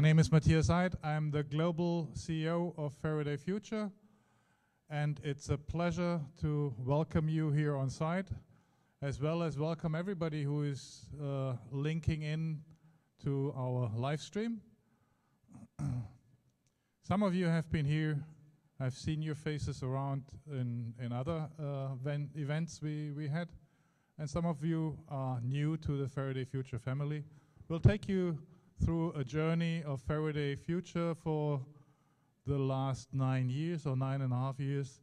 My name is Matthias Aydt. I'm the global CEO of Faraday Future, and it's a pleasure to welcome you here on site, as well as welcome everybody who is uh, linking in to our live stream. Some of you have been here. I've seen your faces around in, in other uh, events we, we had. And some of you are new to the Faraday Future family. We'll take you through a journey of Faraday Future for the last nine years or nine and a half years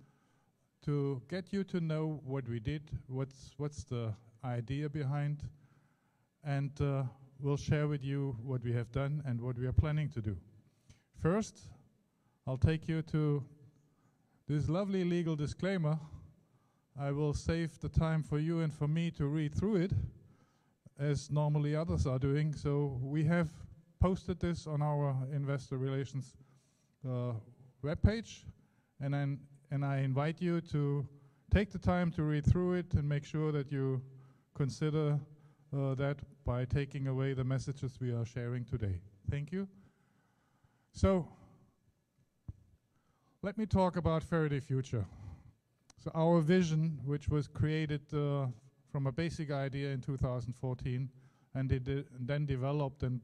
to get you to know what we did, what's, what's the idea behind, and uh, we'll share with you what we have done and what we are planning to do. First, I'll take you to this lovely legal disclaimer. I will save the time for you and for me to read through it, as normally others are doing. So we have posted this on our investor relations uh, webpage, and, then, and I invite you to take the time to read through it and make sure that you consider uh, that by taking away the messages we are sharing today. Thank you. So, let me talk about Faraday Future. So our vision, which was created uh, from a basic idea in 2014, and de then developed and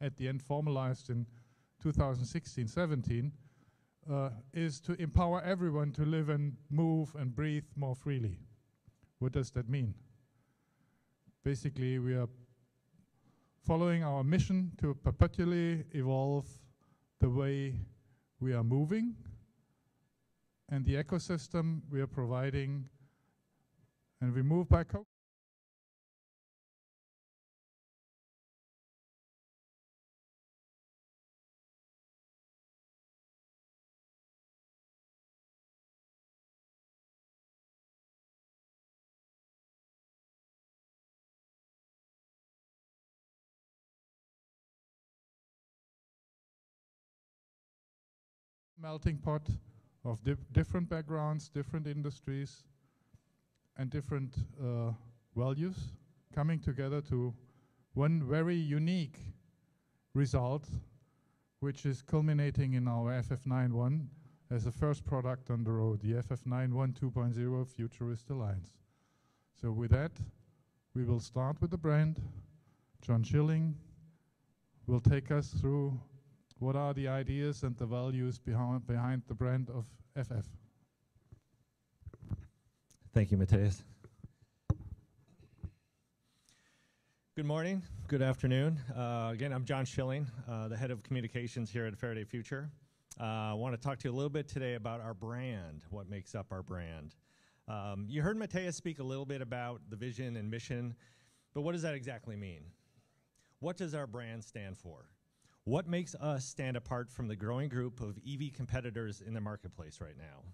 at the end formalized in 2016-17, uh, is to empower everyone to live and move and breathe more freely. What does that mean? Basically, we are following our mission to perpetually evolve the way we are moving and the ecosystem we are providing. And we move by co melting pot of di different backgrounds, different industries, and different uh, values coming together to one very unique result, which is culminating in our FF91 as the first product on the road, the FF91 2.0 Futurist Alliance. So with that, we will start with the brand. John Schilling will take us through what are the ideas and the values behind, behind the brand of FF? Thank you, Matthias. Good morning, good afternoon. Uh, again, I'm John Schilling, uh, the head of communications here at Faraday Future. Uh, I want to talk to you a little bit today about our brand, what makes up our brand. Um, you heard Matthias speak a little bit about the vision and mission, but what does that exactly mean? What does our brand stand for? What makes us stand apart from the growing group of EV competitors in the marketplace right now?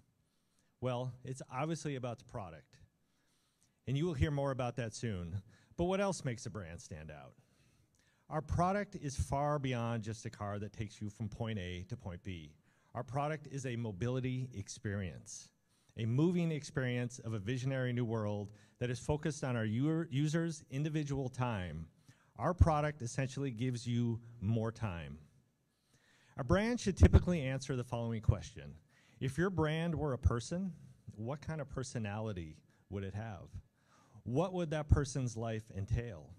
Well, it's obviously about the product. And you will hear more about that soon. But what else makes a brand stand out? Our product is far beyond just a car that takes you from point A to point B. Our product is a mobility experience, a moving experience of a visionary new world that is focused on our users' individual time our product essentially gives you more time. A brand should typically answer the following question. If your brand were a person, what kind of personality would it have? What would that person's life entail?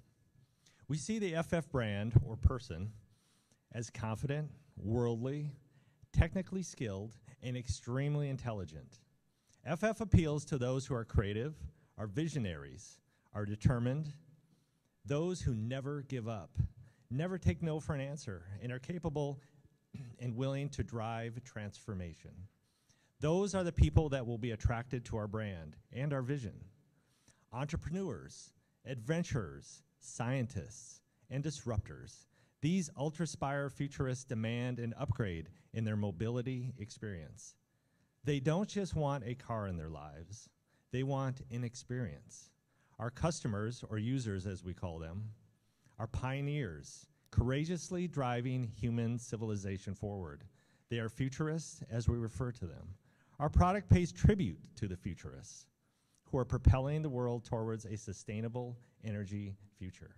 We see the FF brand or person as confident, worldly, technically skilled, and extremely intelligent. FF appeals to those who are creative, are visionaries, are determined, those who never give up, never take no for an answer, and are capable and willing to drive transformation. Those are the people that will be attracted to our brand and our vision. Entrepreneurs, adventurers, scientists, and disruptors. These ultra-spire futurists demand an upgrade in their mobility experience. They don't just want a car in their lives, they want an experience. Our customers, or users as we call them, are pioneers, courageously driving human civilization forward. They are futurists, as we refer to them. Our product pays tribute to the futurists who are propelling the world towards a sustainable energy future.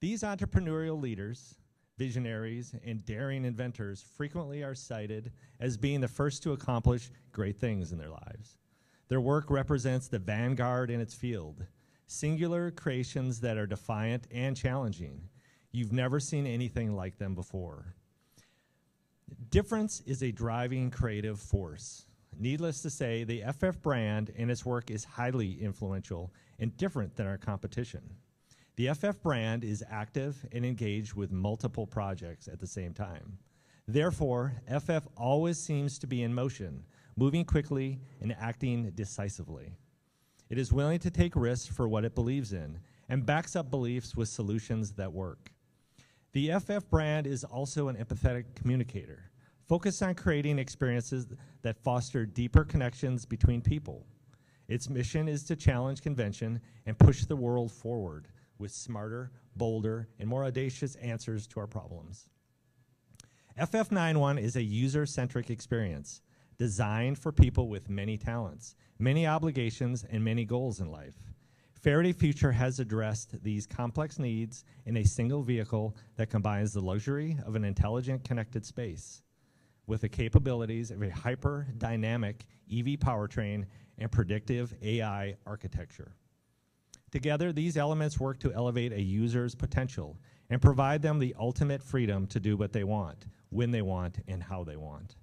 These entrepreneurial leaders, visionaries, and daring inventors frequently are cited as being the first to accomplish great things in their lives. Their work represents the vanguard in its field, singular creations that are defiant and challenging. You've never seen anything like them before. Difference is a driving creative force. Needless to say, the FF brand and its work is highly influential and different than our competition. The FF brand is active and engaged with multiple projects at the same time. Therefore, FF always seems to be in motion, moving quickly and acting decisively. It is willing to take risks for what it believes in and backs up beliefs with solutions that work. The FF brand is also an empathetic communicator, focused on creating experiences that foster deeper connections between people. Its mission is to challenge convention and push the world forward with smarter, bolder, and more audacious answers to our problems. FF91 is a user centric experience designed for people with many talents, many obligations, and many goals in life. Faraday Future has addressed these complex needs in a single vehicle that combines the luxury of an intelligent connected space with the capabilities of a hyper dynamic EV powertrain and predictive AI architecture. Together, these elements work to elevate a user's potential and provide them the ultimate freedom to do what they want, when they want, and how they want.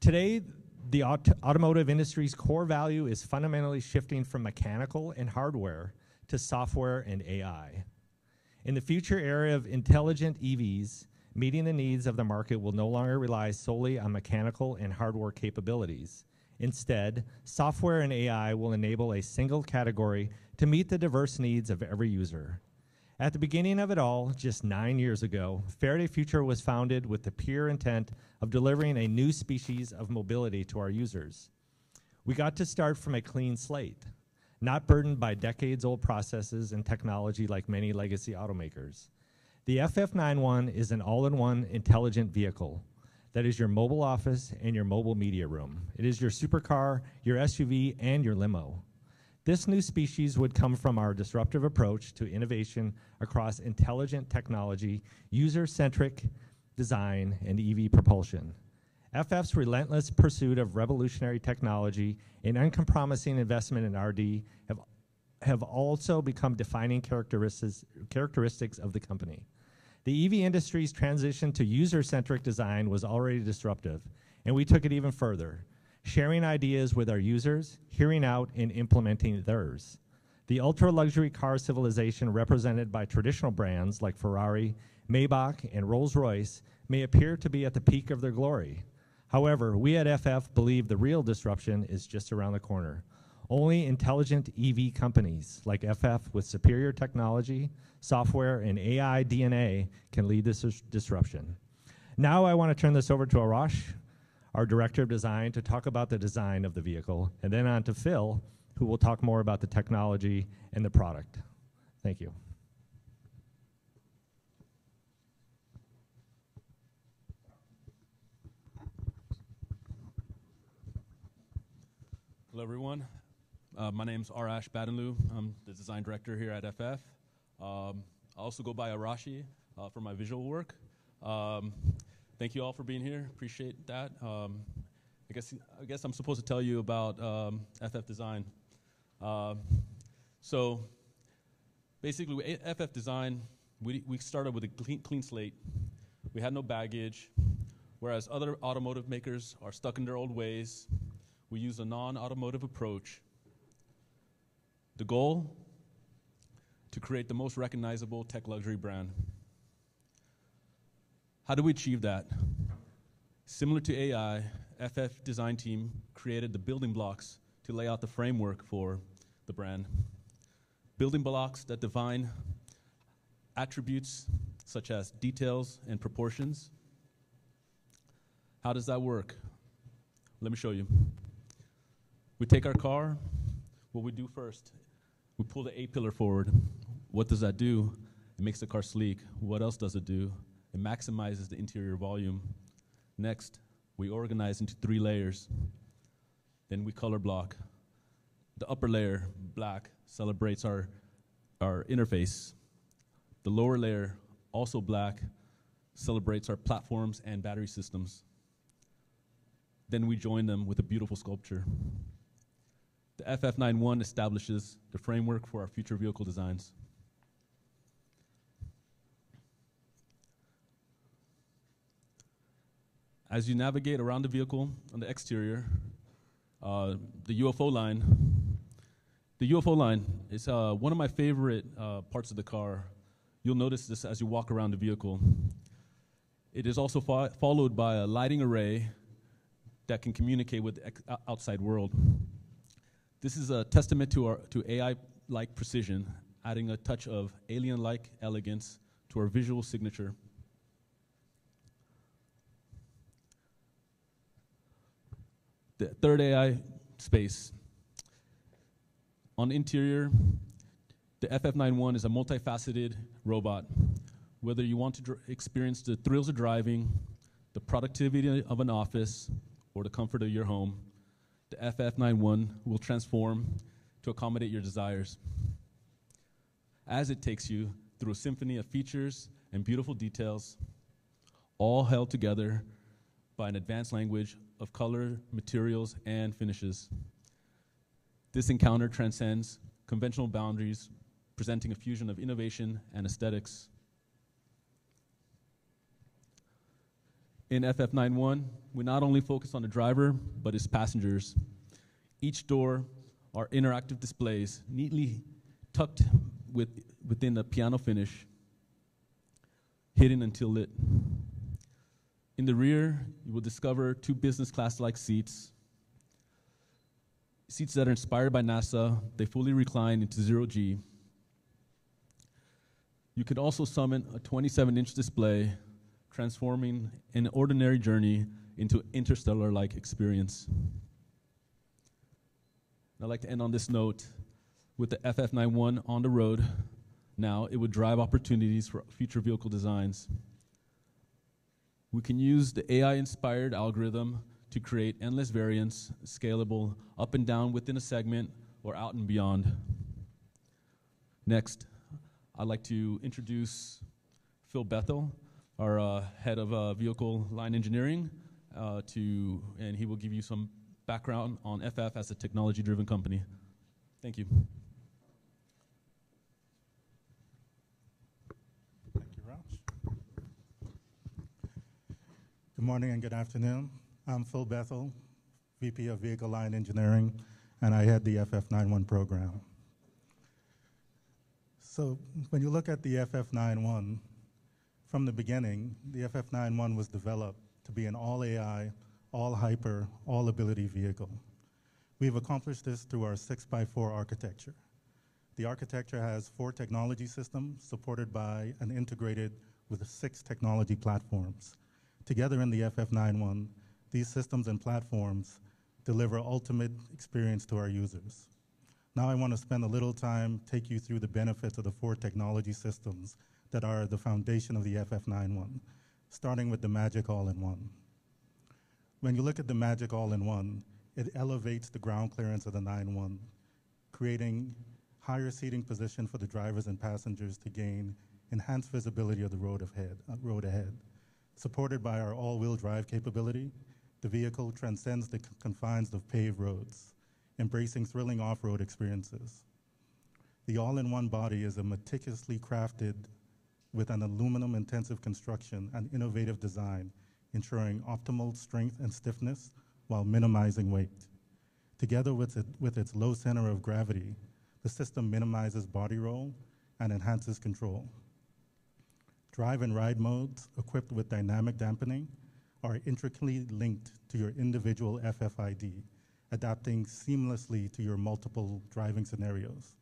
Today, the aut automotive industry's core value is fundamentally shifting from mechanical and hardware to software and AI. In the future era of intelligent EVs, meeting the needs of the market will no longer rely solely on mechanical and hardware capabilities. Instead, software and AI will enable a single category to meet the diverse needs of every user. At the beginning of it all, just nine years ago, Faraday Future was founded with the pure intent of delivering a new species of mobility to our users. We got to start from a clean slate, not burdened by decades old processes and technology like many legacy automakers. The FF91 is an all in one intelligent vehicle that is your mobile office and your mobile media room. It is your supercar, your SUV, and your limo. This new species would come from our disruptive approach to innovation across intelligent technology, user centric design, and EV propulsion. FF's relentless pursuit of revolutionary technology and uncompromising investment in RD have, have also become defining characteristics, characteristics of the company. The EV industry's transition to user centric design was already disruptive, and we took it even further sharing ideas with our users, hearing out, and implementing theirs. The ultra luxury car civilization represented by traditional brands like Ferrari, Maybach, and Rolls Royce may appear to be at the peak of their glory. However, we at FF believe the real disruption is just around the corner. Only intelligent EV companies like FF with superior technology, software, and AI DNA can lead this disruption. Now I want to turn this over to Arash, our Director of Design, to talk about the design of the vehicle, and then on to Phil, who will talk more about the technology and the product. Thank you. Hello, everyone. Uh, my name is Arash Badanlu. I'm the design director here at FF. Um, I also go by Arashi uh, for my visual work. Um, thank you all for being here. Appreciate that. Um, I guess I guess I'm supposed to tell you about FF um, Design. Uh, so basically, FF Design, we, we started with a clean, clean slate. We had no baggage, whereas other automotive makers are stuck in their old ways. We use a non-automotive approach. The goal, to create the most recognizable tech luxury brand. How do we achieve that? Similar to AI, FF design team created the building blocks to lay out the framework for the brand. Building blocks that define attributes such as details and proportions. How does that work? Let me show you. We take our car, what we do first, we pull the A pillar forward. What does that do? It makes the car sleek. What else does it do? It maximizes the interior volume. Next, we organize into three layers. Then we color block. The upper layer, black, celebrates our, our interface. The lower layer, also black, celebrates our platforms and battery systems. Then we join them with a beautiful sculpture. The FF91 establishes the framework for our future vehicle designs. As you navigate around the vehicle on the exterior, uh, the UFO line, the UFO line is uh, one of my favorite uh, parts of the car. You'll notice this as you walk around the vehicle. It is also fo- followed by a lighting array that can communicate with the outside world. This is a testament to our to AI-like precision, adding a touch of alien-like elegance to our visual signature. The third AI space. On interior, the FF91 is a multifaceted robot. Whether you want to experience the thrills of driving, the productivity of an office, or the comfort of your home, the FF91 will transform to accommodate your desires. As it takes you through a symphony of features and beautiful details, all held together by an advanced language of color, materials, and finishes. This encounter transcends conventional boundaries, presenting a fusion of innovation and aesthetics. In FF91, we not only focus on the driver, but his passengers. Each door are interactive displays, neatly tucked with, within a piano finish, hidden until lit. In the rear, you will discover two business class like seats. Seats that are inspired by NASA, they fully recline into zero G. You could also summon a 27 inch display, transforming an ordinary journey into interstellar like experience. I'd like to end on this note with the FF91 on the road. Now, it would drive opportunities for future vehicle designs. We can use the AI inspired algorithm to create endless variants, scalable up and down within a segment or out and beyond. Next, I'd like to introduce Phil Bethel, our uh, head of uh, vehicle line engineering, uh, to, and he will give you some background on FF as a technology driven company. Thank you. Thank you, Roush. Good morning and good afternoon. I'm Phil Bethel, VP of Vehicle Line Engineering, and I head the FF91 program. So when you look at the FF91, from the beginning, the FF91 was developed to be an all AI, all hyper, all ability vehicle. We've accomplished this through our 6x4 architecture. The architecture has four technology systems supported by and integrated with six technology platforms. Together in the FF91, these systems and platforms deliver ultimate experience to our users. Now I want to spend a little time take you through the benefits of the four technology systems that are the foundation of the FF91, starting with the Magic All-in-One. When you look at the Magic All-in-One, it elevates the ground clearance of the 9-1, creating higher seating position for the drivers and passengers to gain enhanced visibility of the road ahead. Uh, road ahead. Supported by our all-wheel drive capability, the vehicle transcends the confines of paved roads, embracing thrilling off-road experiences. The all-in-one body is a meticulously crafted with an aluminum-intensive construction and innovative design, ensuring optimal strength and stiffness while minimizing weight. Together with, it, with its low center of gravity, the system minimizes body roll and enhances control. Drive and ride modes, equipped with dynamic dampening, are intricately linked to your individual FFID, adapting seamlessly to your multiple driving scenarios.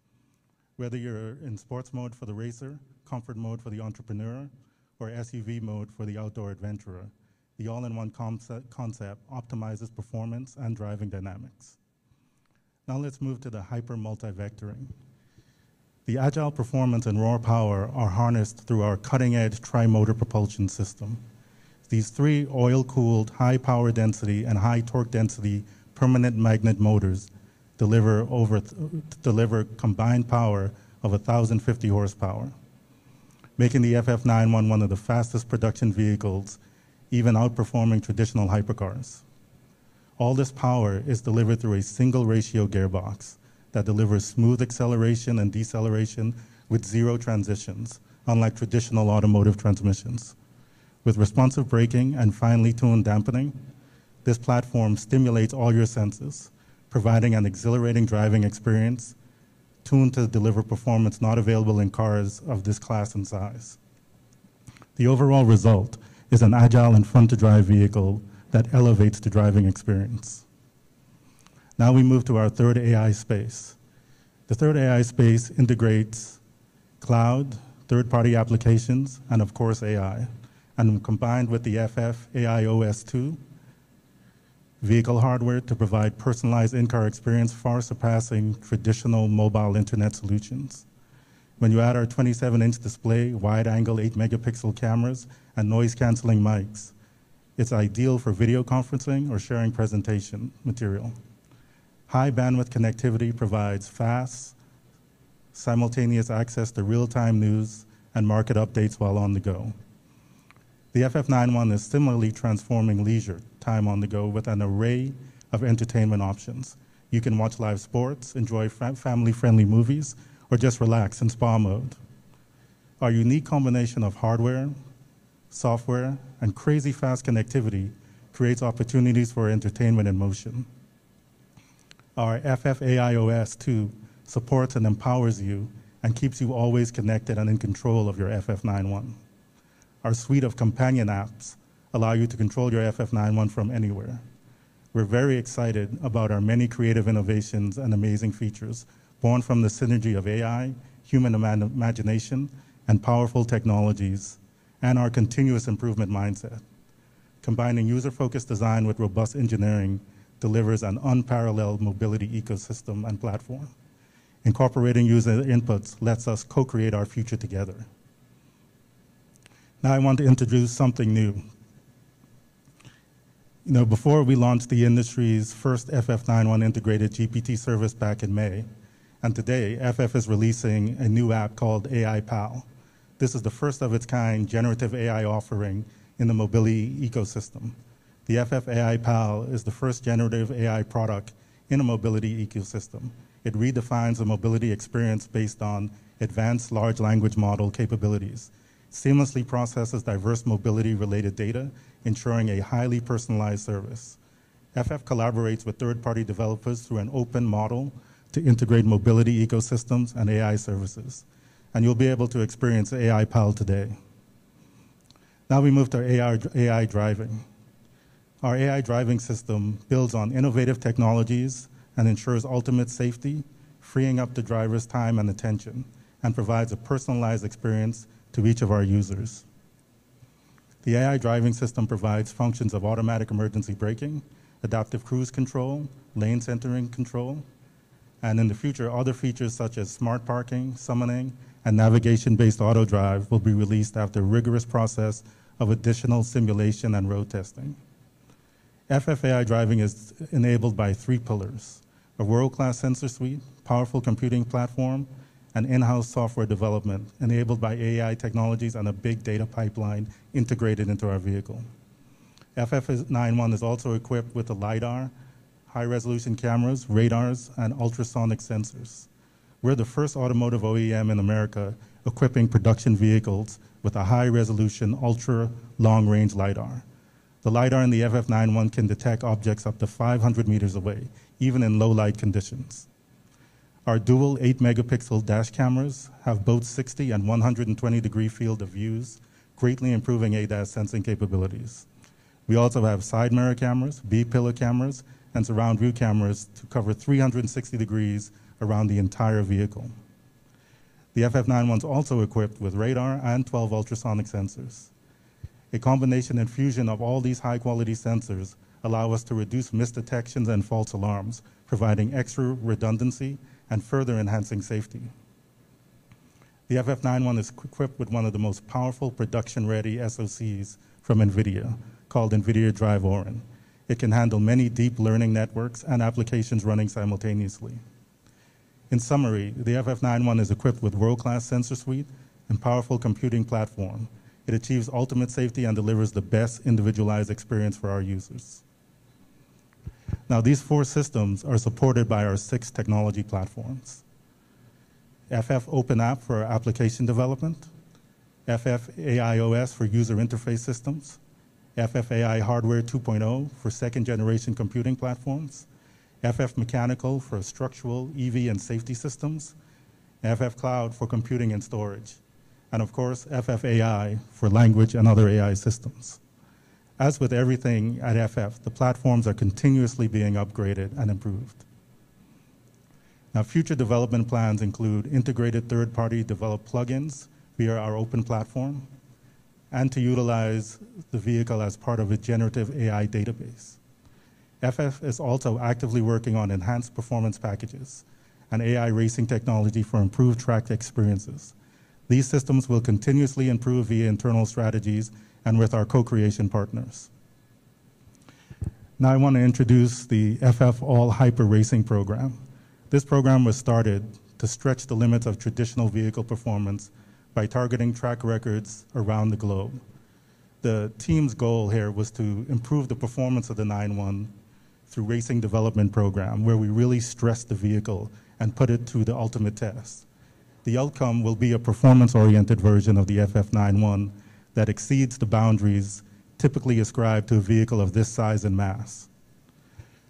Whether you're in sports mode for the racer, comfort mode for the entrepreneur, or SUV mode for the outdoor adventurer, the all-in-one concept, concept optimizes performance and driving dynamics. Now let's move to the hyper multi-vectoring. The agile performance and raw power are harnessed through our cutting-edge tri-motor propulsion system. These three oil-cooled, high power density and high torque density permanent magnet motors deliver over deliver combined power of 1,050 horsepower. making the FF91 one of the fastest production vehicles, even outperforming traditional hypercars. All this power is delivered through a single ratio gearbox that delivers smooth acceleration and deceleration with zero transitions, unlike traditional automotive transmissions. With responsive braking and finely tuned dampening, this platform stimulates all your senses, providing an exhilarating driving experience tuned to deliver performance not available in cars of this class and size. The overall result is an agile and fun to drive vehicle that elevates the driving experience. Now we move to our third AI space. The third AI space integrates cloud, third-party applications, and of course AI. And combined with the FF AI OS 2, vehicle hardware to provide personalized in-car experience far surpassing traditional mobile internet solutions. When you add our 27-inch display, wide-angle 8-megapixel cameras, and noise-canceling mics, it's ideal for video conferencing or sharing presentation material. High bandwidth connectivity provides fast, simultaneous access to real-time news and market updates while on the go. The FF91 is similarly transforming leisure time on the go with an array of entertainment options. You can watch live sports, enjoy family-friendly movies, or just relax in spa mode. Our unique combination of hardware, software, and crazy fast connectivity creates opportunities for entertainment in motion. Our FF AI OS 2 supports and empowers you and keeps you always connected and in control of your FF91. Our suite of companion apps allow you to control your FF91 from anywhere. We're very excited about our many creative innovations and amazing features born from the synergy of AI, human imagination, and powerful technologies, and our continuous improvement mindset. Combining user-focused design with robust engineering delivers an unparalleled mobility ecosystem and platform. Incorporating user inputs lets us co-create our future together. Now I want to introduce something new. You know, before we launched the industry's first FF91 integrated GPT service back in May, and today FF is releasing a new app called AI Pal. This is the first of its kind generative AI offering in the mobility ecosystem. The FF AI Pal is the first generative AI product in a mobility ecosystem. It redefines the mobility experience based on advanced large language model capabilities, seamlessly processes diverse mobility-related data, ensuring a highly personalized service. FF collaborates with third-party developers through an open model to integrate mobility ecosystems and AI services. And you'll be able to experience AI PAL today. Now we move to AI, AI driving. Our AI driving system builds on innovative technologies and ensures ultimate safety, freeing up the driver's time and attention, and provides a personalized experience to each of our users. The AI driving system provides functions of automatic emergency braking, adaptive cruise control, lane centering control, and in the future, other features such as smart parking, summoning, and navigation-based auto drive will be released after a rigorous process of additional simulation and road testing. FFAI driving is enabled by three pillars, a world-class sensor suite, powerful computing platform, and in-house software development enabled by AI technologies and a big data pipeline integrated into our vehicle. FF91 is also equipped with a LiDAR, high-resolution cameras, radars, and ultrasonic sensors. We're the first automotive OEM in America equipping production vehicles with a high-resolution, ultra-long-range LiDAR. The LiDAR in the FF91 can detect objects up to 500 meters away, even in low-light conditions. Our dual 8-megapixel dash cameras have both 60 and 120 degree field of views, greatly improving ADAS sensing capabilities. We also have side mirror cameras, B-pillar cameras, and surround view cameras to cover 360 degrees around the entire vehicle. The FF91 is also equipped with radar and 12 ultrasonic sensors. A combination and fusion of all these high-quality sensors allow us to reduce misdetections and false alarms, providing extra redundancy and further enhancing safety. The FF91 is equipped with one of the most powerful production-ready SoCs from NVIDIA, called NVIDIA Drive Orin. It can handle many deep learning networks and applications running simultaneously. In summary, the FF91 is equipped with world-class sensor suite and powerful computing platform, it achieves ultimate safety and delivers the best individualized experience for our users. Now, these four systems are supported by our six technology platforms. FF Open App for application development, FF AIOS for user interface systems, FF AI Hardware 2.0 for second generation computing platforms, FF Mechanical for structural, EV, and safety systems, FF Cloud for computing and storage, and of course, FF AI for language and other AI systems. As with everything at FF, the platforms are continuously being upgraded and improved. Now, future development plans include integrated third-party developed plugins via our open platform, and to utilize the vehicle as part of a generative AI database. FF is also actively working on enhanced performance packages and AI racing technology for improved track experiences. These systems will continuously improve via internal strategies and with our co-creation partners. Now I want to introduce the FF All Hyper Racing program. This program was started to stretch the limits of traditional vehicle performance by targeting track records around the globe. The team's goal here was to improve the performance of the 9-1 through racing development program, where we really stress the vehicle and put it to the ultimate test. The outcome will be a performance-oriented version of the FF91 that exceeds the boundaries typically ascribed to a vehicle of this size and mass.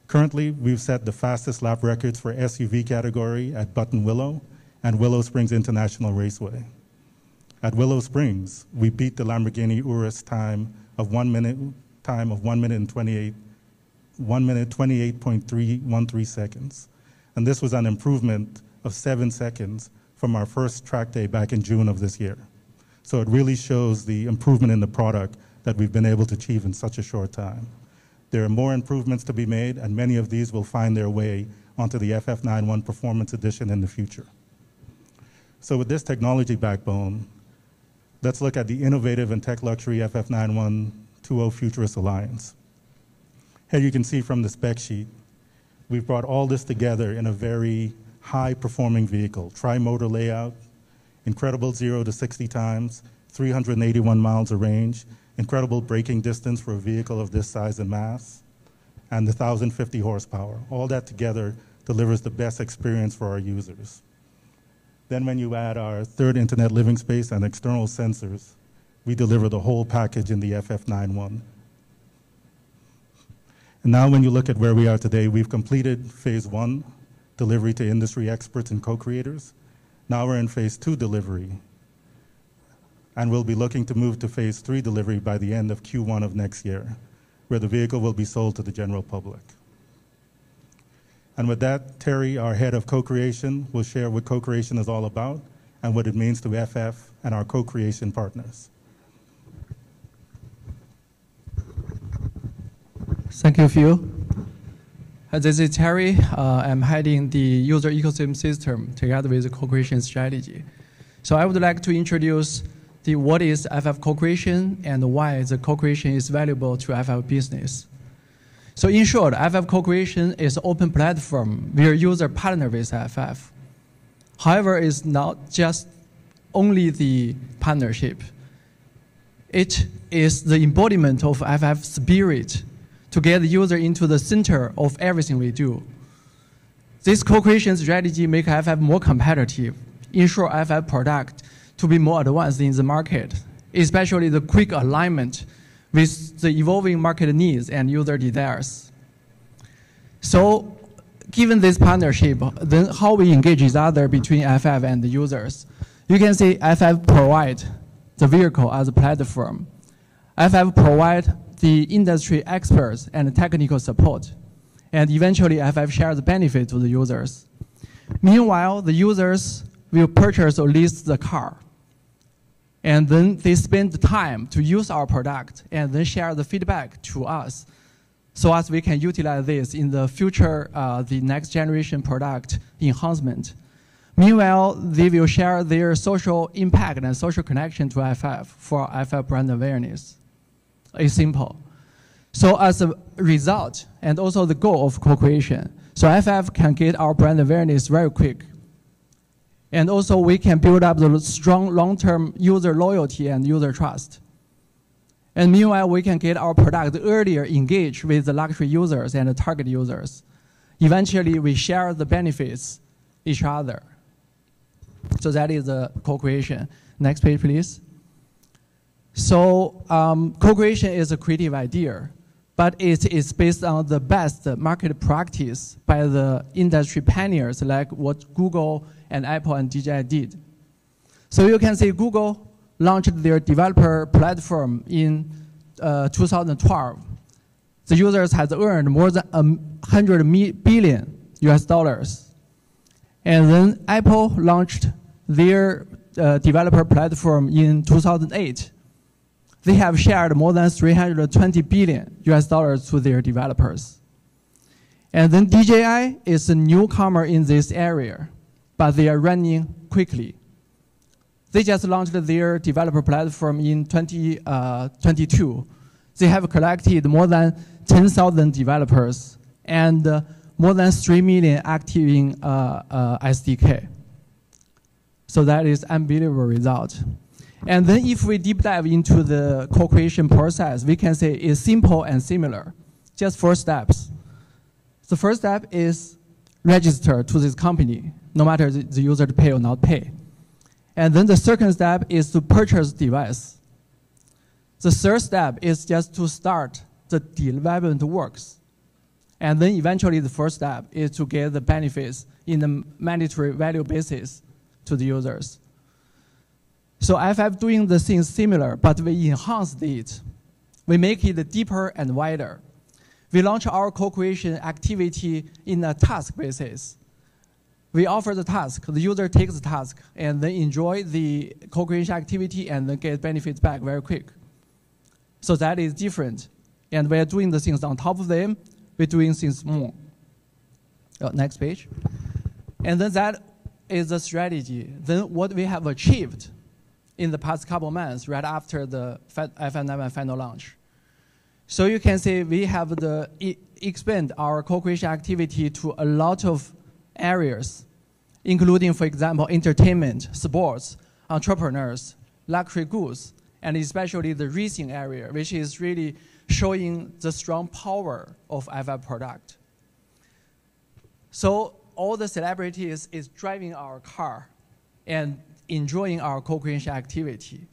Currently, we've set the fastest lap records for SUV category at Buttonwillow and Willow Springs International Raceway. At Willow Springs, we beat the Lamborghini Urus time of one minute time of one minute and 28, one minute 28.313 seconds. And this was an improvement of seven seconds from our first track day back in June of this year. So it really shows the improvement in the product that we've been able to achieve in such a short time. There are more improvements to be made, and many of these will find their way onto the FF91 Performance Edition in the future. So with this technology backbone, let's look at the innovative and tech luxury FF91 20 Futurist Alliance. Here you can see from the spec sheet, we've brought all this together in a very high performing vehicle, tri-motor layout, incredible zero to 60 times, 381 miles of range, incredible braking distance for a vehicle of this size and mass, and the 1,050 horsepower. All that together delivers the best experience for our users. Then when you add our third internet living space and external sensors, we deliver the whole package in the FF91. And now when you look at where we are today, we've completed phase one, delivery to industry experts and co-creators. Now we're in phase two delivery, and we'll be looking to move to phase three delivery by the end of Q1 of next year, where the vehicle will be sold to the general public. And with that, Terry, our head of co-creation, will share what co-creation is all about and what it means to FF and our co-creation partners. Thank you, Phil. This is Terry. Uh, I'm heading the user ecosystem system together with the co-creation strategy. So I would like to introduce the what is FF co-creation and why the co-creation is valuable to FF business. So in short, FF co-creation is an open platform where user partner with FF. However, it's not just only the partnership. It is the embodiment of FF spirit to get the user into the center of everything we do. This co-creation strategy makes FF more competitive, ensure FF product to be more advanced in the market, especially the quick alignment with the evolving market needs and user desires. So given this partnership, then how we engage each other between FF and the users. You can see FF provide the vehicle as a platform. FF provide the industry experts and technical support. And eventually FF shares the benefit to the users. Meanwhile, the users will purchase or lease the car and then they spend the time to use our product and then share the feedback to us so as we can utilize this in the future, uh, the next generation product enhancement. Meanwhile, they will share their social impact and social connection to FF for FF brand awareness. It's simple. So as a result, and also the goal of co-creation, so FF can get our brand awareness very quick And also we can build up the strong long-term user loyalty and user trust. And meanwhile, we can get our product earlier engaged with the luxury users and the target users. Eventually, we share the benefits each other. So that is the co-creation. Next page, please. So um, co-creation is a creative idea, but it is based on the best market practice by the industry pioneers like what Google and Apple and DJI did. So you can see Google launched their developer platform in uh, 2012. The users has earned more than a 100 billion US dollars. And then Apple launched their uh, developer platform in 2008. They have shared more than 320 billion US dollars to their developers. And then DJI is a newcomer in this area, but they are running quickly. They just launched their developer platform in 2022. Uh, they have collected more than 10,000 developers and uh, more than 3 million active in uh, uh SDK. So that is unbelievable result. And then if we deep dive into the co-creation process, we can say it's simple and similar, just four steps. The first step is register to this company, no matter the, user to pay or not pay. And then the second step is to purchase device. The third step is just to start the development works. And then eventually the first step is to get the benefits in the mandatory value basis to the users. So FF doing the things similar, but we enhanced it. We make it deeper and wider. We launch our co-creation activity in a task basis we offer the task, the user takes the task, and then enjoy the co-creation activity and then get benefits back very quick. So that is different. And we are doing the things on top of them, we're doing things more. Oh, next page. And then that is the strategy. Then what we have achieved in the past couple months, right after the FF9 final launch. So you can see we have the expand our co-creation activity to a lot of areas, including, for example, entertainment, sports, entrepreneurs, luxury goods, and especially the racing area, which is really showing the strong power of FF product. So all the celebrities is driving our car and enjoying our co-creation activity.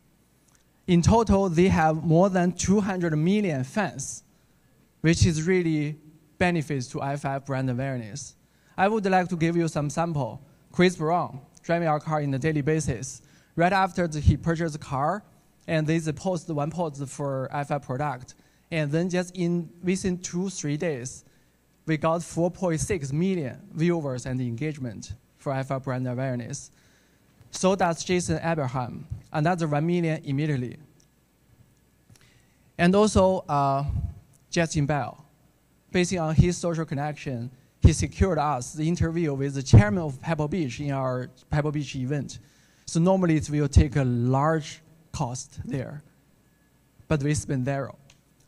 In total, they have more than 200 million fans, which is really benefits to FF brand awareness. I would like to give you some sample. Chris Brown driving our car in a daily basis. Right after the, he purchased the car, and there's a post, one post for FF product, and then just in within two three days, we got 4.6 million viewers and engagement for FF brand awareness. So does Jason Abraham, another 1 million immediately. And also uh, Justin Bell, based on his social connection, he secured us the interview with the chairman of Pebble Beach in our Pebble Beach event. So normally it will take a large cost there, but we spend zero.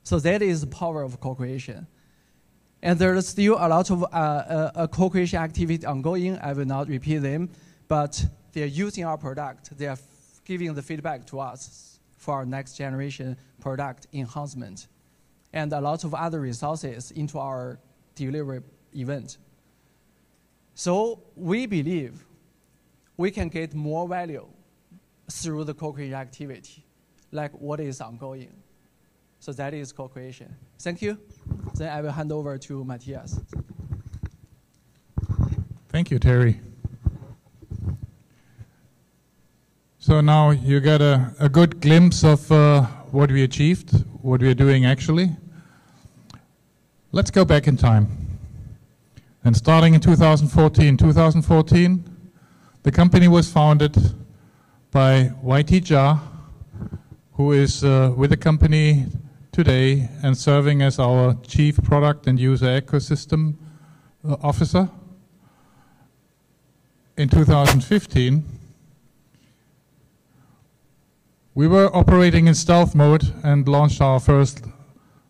So that is the power of co-creation. And there's still a lot of uh, uh, uh, co-creation activity ongoing. I will not repeat them, but they're using our product. They are giving the feedback to us for our next generation product enhancement, and a lot of other resources into our delivery event. So we believe we can get more value through the co-creation activity, like what is ongoing. So that is co-creation. Thank you. Then I will hand over to Matthias. Thank you, Terry. So now you get a, a good glimpse of uh, what we achieved, what we are doing actually. Let's go back in time. And starting in 2014, 2014, the company was founded by YT Jia, who is uh, with the company today and serving as our Chief Product and User Ecosystem uh, Officer. In 2015, we were operating in stealth mode and launched our first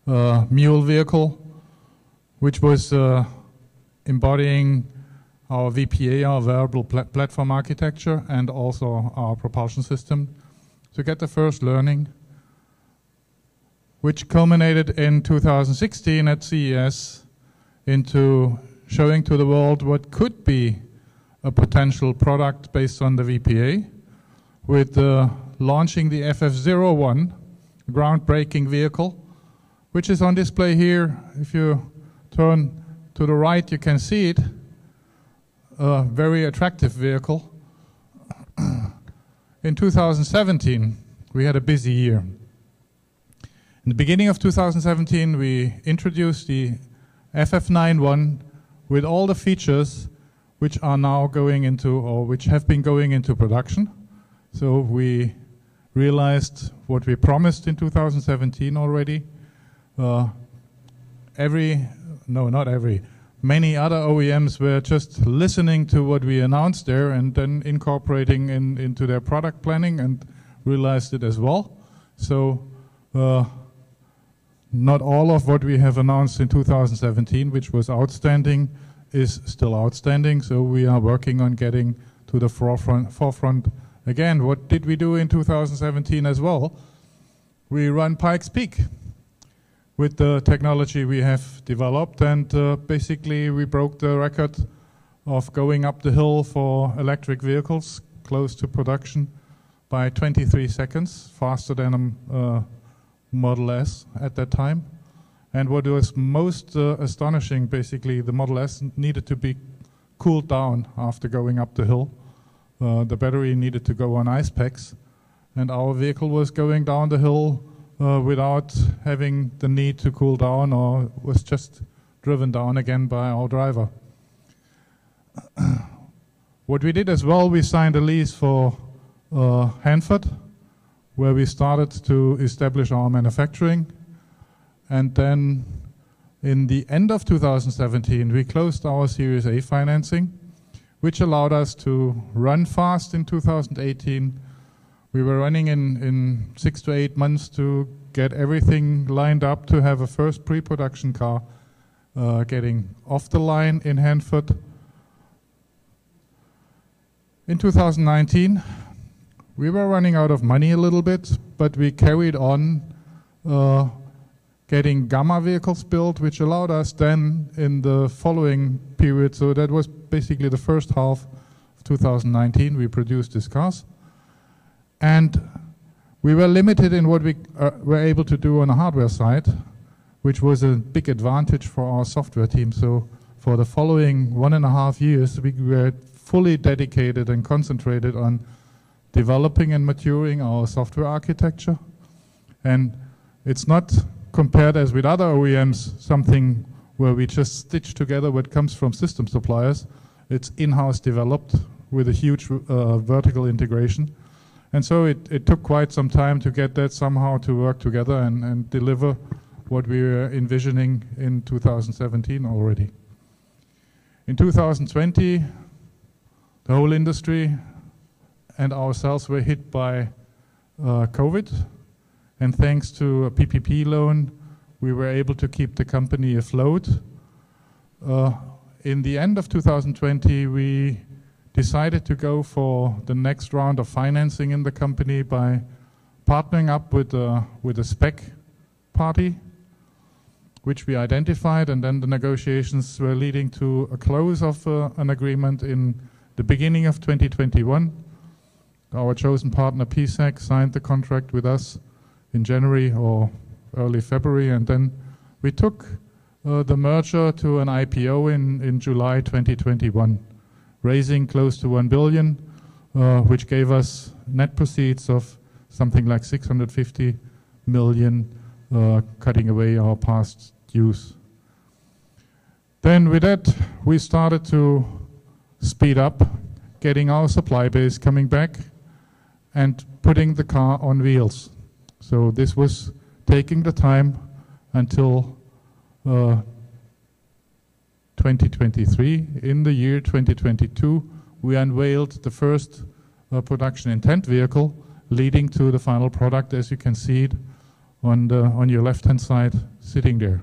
uh, mule vehicle, which was uh, embodying our VPA, our variable pla- platform architecture, and also our propulsion system to get the first learning, which culminated in 2016 at CES into showing to the world what could be a potential product based on the VPA with uh, launching the FF01 groundbreaking vehicle, which is on display here. If you turn to the right, you can see it. A very attractive vehicle. In 2017, we had a busy year. In the beginning of 2017, we introduced the FF91 with all the features which are now going into or which have been going into production. So we realized what we promised in 2017 already. Uh, every, no, not every, many other OEMs were just listening to what we announced there and then incorporating in, into their product planning and realized it as well. So uh, not all of what we have announced in 2017, which was outstanding, is still outstanding. So we are working on getting to the forefront, forefront again. What did we do in 2017 as well? We run Pikes Peak with the technology we have developed, and uh, basically we broke the record of going up the hill for electric vehicles close to production by 23 seconds, faster than a uh, Model S at that time. And what was most uh, astonishing, basically, the Model S needed to be cooled down after going up the hill. Uh, the battery needed to go on ice packs, and our vehicle was going down the hill uh, without having the need to cool down or was just driven down again by our driver. what we did as well, we signed a lease for uh, Hanford, where we started to establish our manufacturing. And then in the end of 2017, we closed our Series A financing, which allowed us to run fast in 2018. We were running in, in six to eight months to get everything lined up to have a first pre-production car uh, getting off the line in Hanford. In 2019, we were running out of money a little bit, but we carried on uh, getting gamma vehicles built, which allowed us then in the following period, so that was basically the first half of 2019, we produced these cars. And we were limited in what we uh, were able to do on the hardware side, which was a big advantage for our software team. So for the following one and a half years, we were fully dedicated and concentrated on developing and maturing our software architecture. And it's not compared as with other OEMs, something where we just stitch together what comes from system suppliers. It's in-house developed with a huge uh, vertical integration. And so it, it took quite some time to get that somehow to work together and, and deliver what we were envisioning in 2017 already. In 2020, the whole industry and ourselves were hit by uh, COVID. And thanks to a PPP loan, we were able to keep the company afloat. Uh, in the end of 2020, we decided to go for the next round of financing in the company by partnering up with a, with a SPAC party, which we identified, and then the negotiations were leading to a close of uh, an agreement in the beginning of 2021. Our chosen partner, PSEC, signed the contract with us in January or early February, and then we took uh, the merger to an IPO in, in July 2021, raising close to 1 billion, uh, which gave us net proceeds of something like 650 million, uh, cutting away our past dues. Then with that, we started to speed up, getting our supply base coming back and putting the car on wheels. So this was taking the time until uh, 2023. In the year 2022, we unveiled the first uh, production intent vehicle leading to the final product as you can see it on, the, on your left hand side sitting there.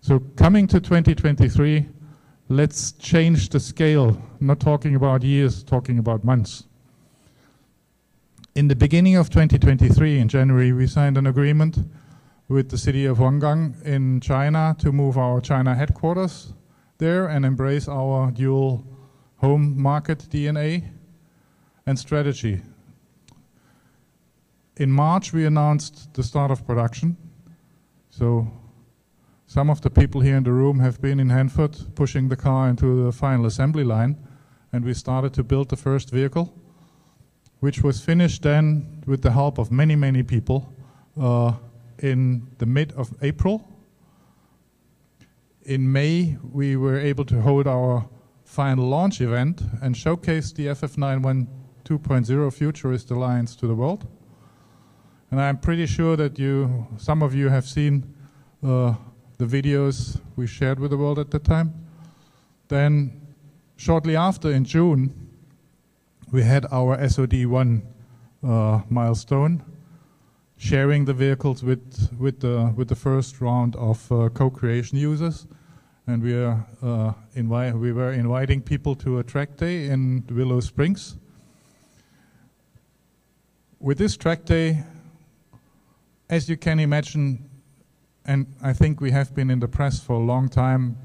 So coming to 2023, let's change the scale, not talking about years, talking about months. In the beginning of 2023, in January, we signed an agreement with the city of Huanggang in China to move our China headquarters there and embrace our dual home market DNA and strategy. In March, we announced the start of production. So some of the people here in the room have been in Hanford pushing the car into the final assembly line, and we started to build the first vehicle, which was finished then with the help of many, many people uh, in the mid of April. In May, we were able to hold our final launch event and showcase the FF91 2.0 Futurist Alliance to the world. And I'm pretty sure that you, some of you have seen uh, the videos we shared with the world at the time. Then, shortly after, in June, we had our SOD1 uh, milestone, sharing the vehicles with with the with the first round of uh, co-creation users, and we are uh, we were inviting people to a track day in Willow Springs. With this track day, as you can imagine, and I think we have been in the press for a long time,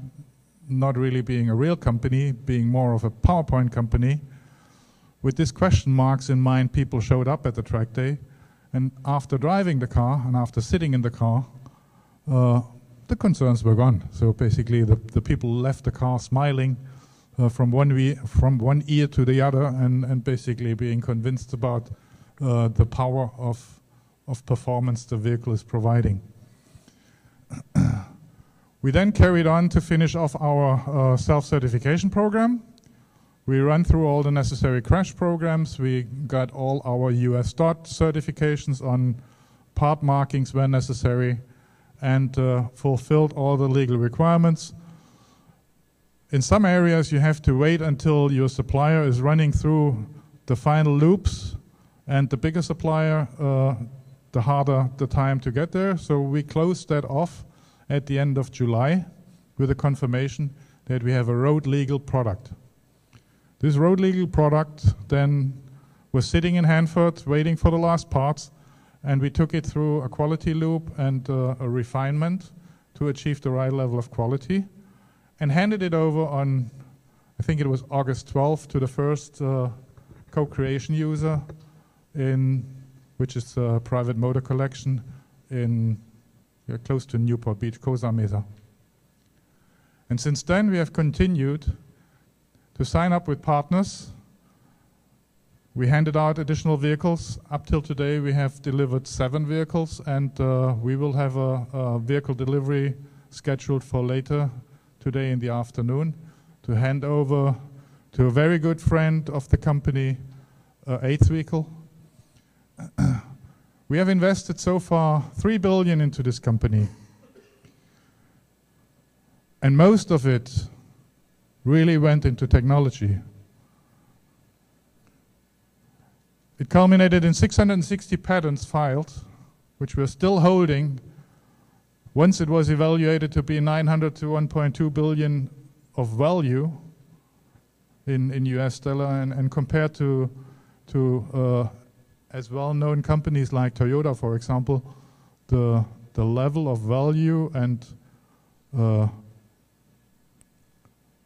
not really being a real company, being more of a PowerPoint company. With these question marks in mind, people showed up at the track day, and after driving the car and after sitting in the car, uh, the concerns were gone. So basically, the, the people left the car smiling uh, from one we, from one ear to the other, and, and basically being convinced about uh, the power of of performance the vehicle is providing. we then carried on to finish off our uh, self-certification program. We ran through all the necessary crash programs. We got all our US DOT certifications on part markings where necessary and uh, fulfilled all the legal requirements. In some areas, you have to wait until your supplier is running through the final loops, and the bigger supplier uh, the harder the time to get there. So we closed that off at the end of July with a confirmation that we have a road legal product. This road legal product then was sitting in Hanford waiting for the last parts, and we took it through a quality loop and uh, a refinement to achieve the right level of quality and handed it over on, I think it was August 12th, to the first uh, co creation user in which is a private motor collection in uh, close to Newport Beach, Costa Mesa. And since then, we have continued to sign up with partners. We handed out additional vehicles. Up till today, we have delivered seven vehicles, and uh, we will have a, a vehicle delivery scheduled for later today in the afternoon to hand over to a very good friend of the company, uh, eighth vehicle, we have invested so far 3 billion into this company. And most of it really went into technology. It culminated in 660 patents filed, which we're still holding. Once it was evaluated to be 900 to 1.2 billion of value in, in US dollar, and, and compared to, to uh, as well-known companies like Toyota, for example, the the level of value and uh,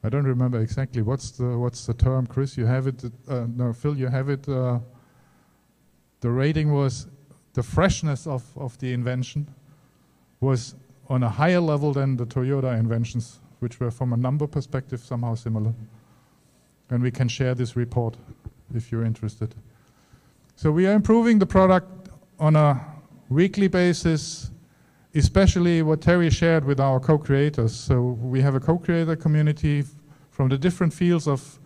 I don't remember exactly what's the what's the term, Chris. You have it. Uh, no, Phil, you have it. Uh, the rating was the freshness of of the invention was on a higher level than the Toyota inventions, which were from a number perspective somehow similar. And we can share this report if you're interested. So we are improving the product on a weekly basis, especially what Terry shared with our co-creators. So we have a co-creator community from the different fields of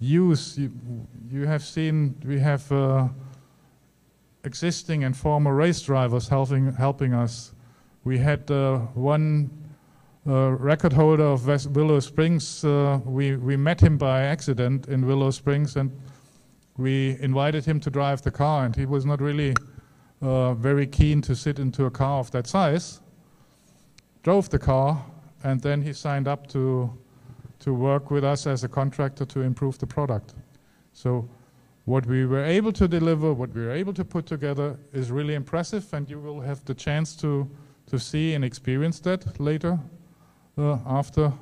use. You, you have seen we have uh, existing and former race drivers helping helping us. We had uh, one uh, record holder of West Willow Springs. Uh, we we met him by accident in Willow Springs and we invited him to drive the car, and he was not really uh, very keen to sit into a car of that size. Drove the car, and then he signed up to to work with us as a contractor to improve the product. So what we were able to deliver, what we were able to put together is really impressive, and you will have the chance to, to see and experience that later uh, after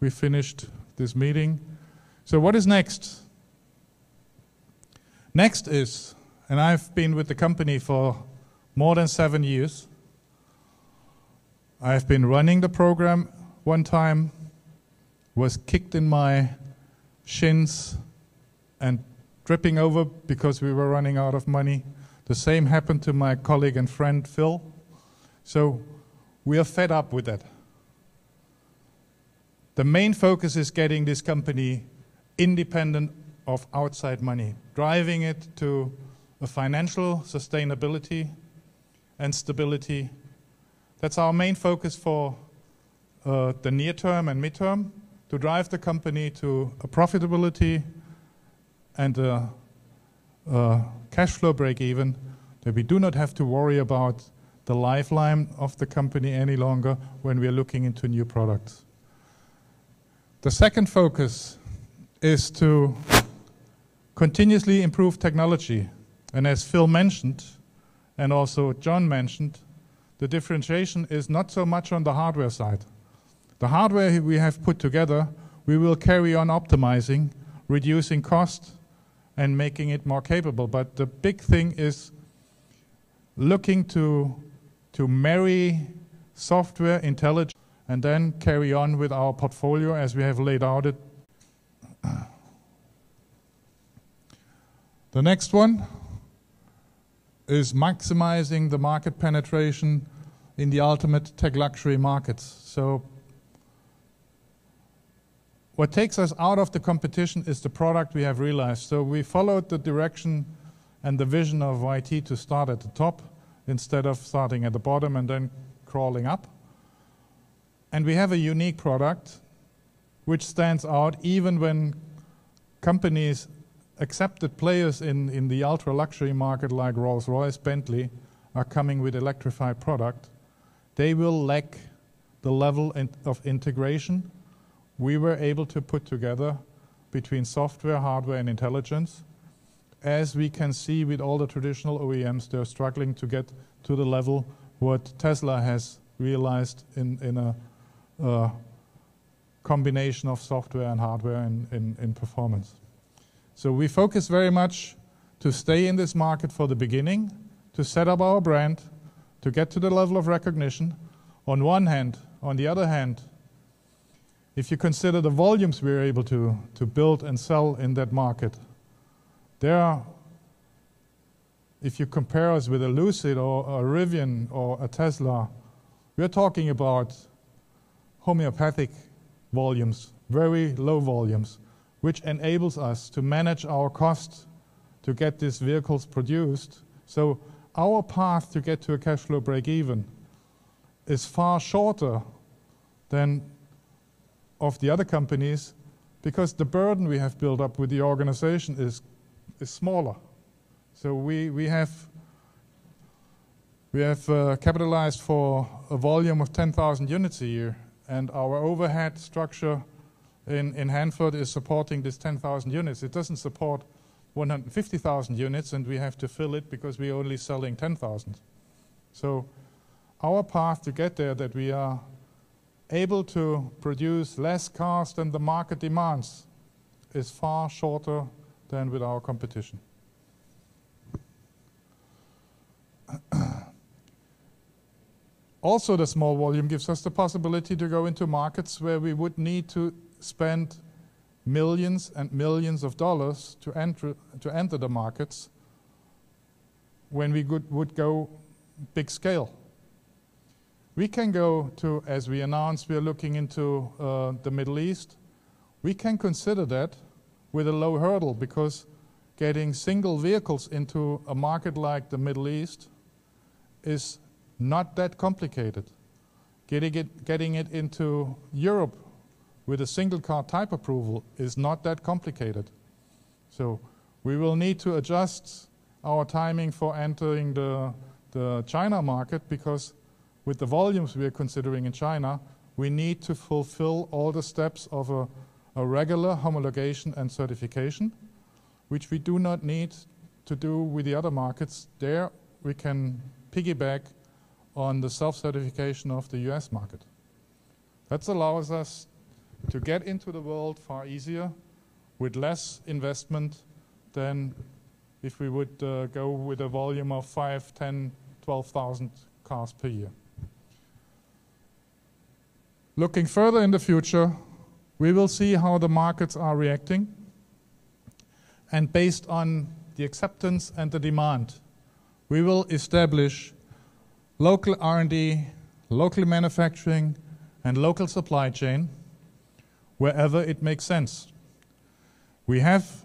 we finished this meeting. So what is next? Next is, and I've been with the company for more than seven years. I've been running the program one time, was kicked in my shins and dripping over because we were running out of money. The same happened to my colleague and friend Phil. So we are fed up with that. The main focus is getting this company independent of outside money, driving it to a financial sustainability and stability. That's our main focus for uh, the near term and midterm, to drive the company to a profitability and a, a cash flow break even, that we do not have to worry about the lifeline of the company any longer when we are looking into new products. The second focus is to continuously improve technology. And as Phil mentioned, and also John mentioned, the differentiation is not so much on the hardware side. The hardware we have put together, we will carry on optimizing, reducing cost, and making it more capable. But the big thing is looking to, to marry software intelligence and then carry on with our portfolio as we have laid out it. The next one is maximizing the market penetration in the ultimate tech luxury markets. So what takes us out of the competition is the product we have realized. So we followed the direction and the vision of YT to start at the top instead of starting at the bottom and then crawling up. And we have a unique product which stands out even when companies, accepted players in, in the ultra luxury market like Rolls Royce, Bentley, are coming with electrified product. They will lack the level in of integration we were able to put together between software, hardware, and intelligence. As we can see with all the traditional OEMs, they're struggling to get to the level what Tesla has realized in, in a uh, combination of software and hardware in, in, in performance. So we focus very much to stay in this market for the beginning, to set up our brand, to get to the level of recognition on one hand. On the other hand, if you consider the volumes we're able to, to build and sell in that market, there are, if you compare us with a Lucid or a Rivian or a Tesla, we're talking about homeopathic volumes, very low volumes, which enables us to manage our costs to get these vehicles produced. So our path to get to a cash flow break even is far shorter than of the other companies because the burden we have built up with the organization is, is smaller. So we, we have, we have uh, capitalized for a volume of 10,000 units a year, and our overhead structure in, in Hanford is supporting this 10,000 units. It doesn't support 150,000 units, and we have to fill it because we're only selling 10,000. So our path to get there that we are able to produce less cars than the market demands is far shorter than with our competition. also, the small volume gives us the possibility to go into markets where we would need to spend millions and millions of dollars to enter, to enter the markets when we could, would go big scale. We can go to, as we announced, we are looking into uh, the Middle East. We can consider that with a low hurdle because getting single vehicles into a market like the Middle East is not that complicated. Getting it, getting it into Europe with a single car type approval is not that complicated. So we will need to adjust our timing for entering the, the China market because with the volumes we are considering in China, we need to fulfill all the steps of a a regular homologation and certification, which we do not need to do with the other markets. There we can piggyback on the self-certification of the US market. That allows us to get into the world far easier with less investment than if we would uh, go with a volume of 5, 10, 12,000 cars per year. Looking further in the future, we will see how the markets are reacting. And based on the acceptance and the demand, we will establish local R&D, local manufacturing, and local supply chain wherever it makes sense. We have,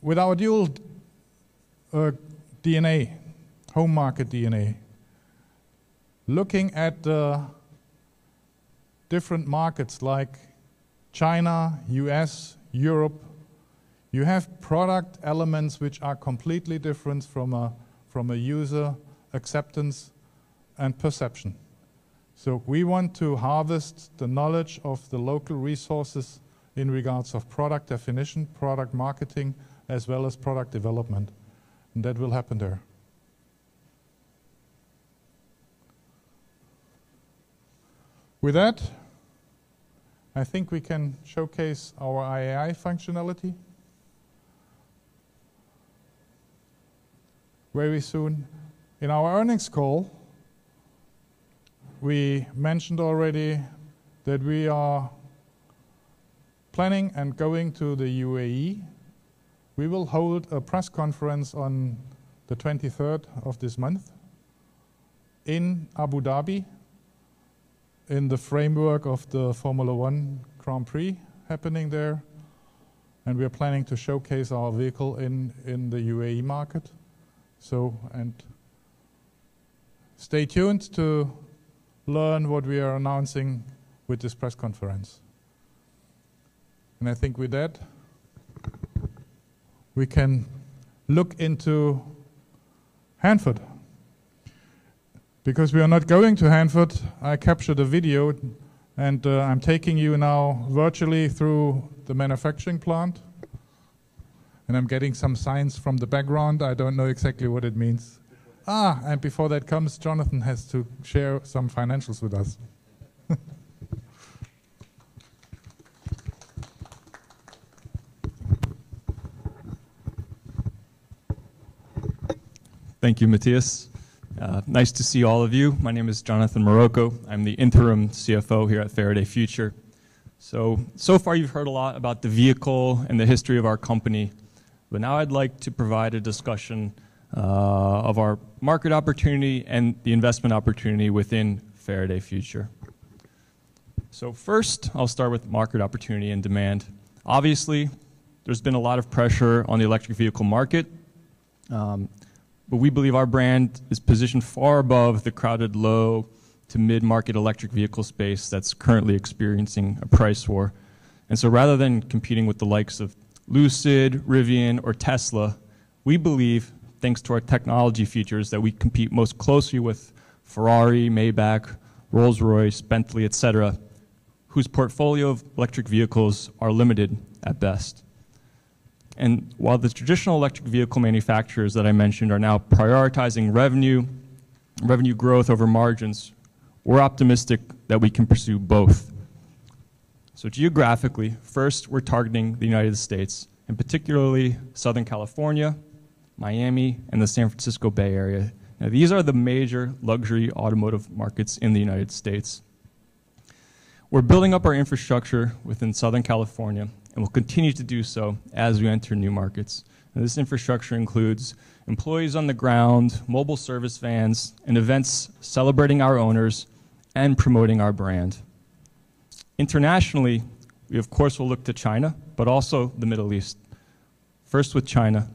with our dual uh, DNA, home market DNA, looking at the different markets like China, US, Europe, you have product elements which are completely different from a, from a user acceptance and perception. So we want to harvest the knowledge of the local resources in regards of product definition, product marketing, as well as product development. And that will happen there. With that, I think we can showcase our IAI functionality very soon. In our earnings call, we mentioned already that we are planning and going to the UAE. We will hold a press conference on the 23rd of this month in Abu Dhabi in the framework of the Formula One Grand Prix happening there. And we are planning to showcase our vehicle in, in the UAE market. So, and stay tuned to learn what we are announcing with this press conference. And I think with that, we can look into Hanford. Because we are not going to Hanford, I captured a video and uh, I'm taking you now virtually through the manufacturing plant. And I'm getting some signs from the background. I don't know exactly what it means. Ah, and before that comes, Jonathan has to share some financials with us. Thank you, Matthias. Uh, nice to see all of you. My name is Jonathan Maroko. I'm the interim CFO here at Faraday Future. So, so far you've heard a lot about the vehicle and the history of our company, but now I'd like to provide a discussion of our market opportunity and the investment opportunity within Faraday Future. So first, I'll start with market opportunity and demand. Obviously, there's been a lot of pressure on the electric vehicle market. Um, but we believe our brand is positioned far above the crowded low to mid-market electric vehicle space that's currently experiencing a price war. And so rather than competing with the likes of Lucid, Rivian, or Tesla, we believe, thanks to our technology features, that we compete most closely with Ferrari, Maybach, Rolls-Royce, Bentley, etc., whose portfolio of electric vehicles are limited at best. And while the traditional electric vehicle manufacturers that I mentioned are now prioritizing revenue, revenue growth over margins, we're optimistic that we can pursue both. So geographically, first we're targeting the United States, and particularly Southern California, Miami, and the San Francisco Bay Area. Now these are the major luxury automotive markets in the United States. We're building up our infrastructure within Southern California and we'll continue to do so as we enter new markets. And this infrastructure includes employees on the ground, mobile service vans, and events celebrating our owners and promoting our brand. Internationally, we of course will look to China, but also the Middle East. First with China.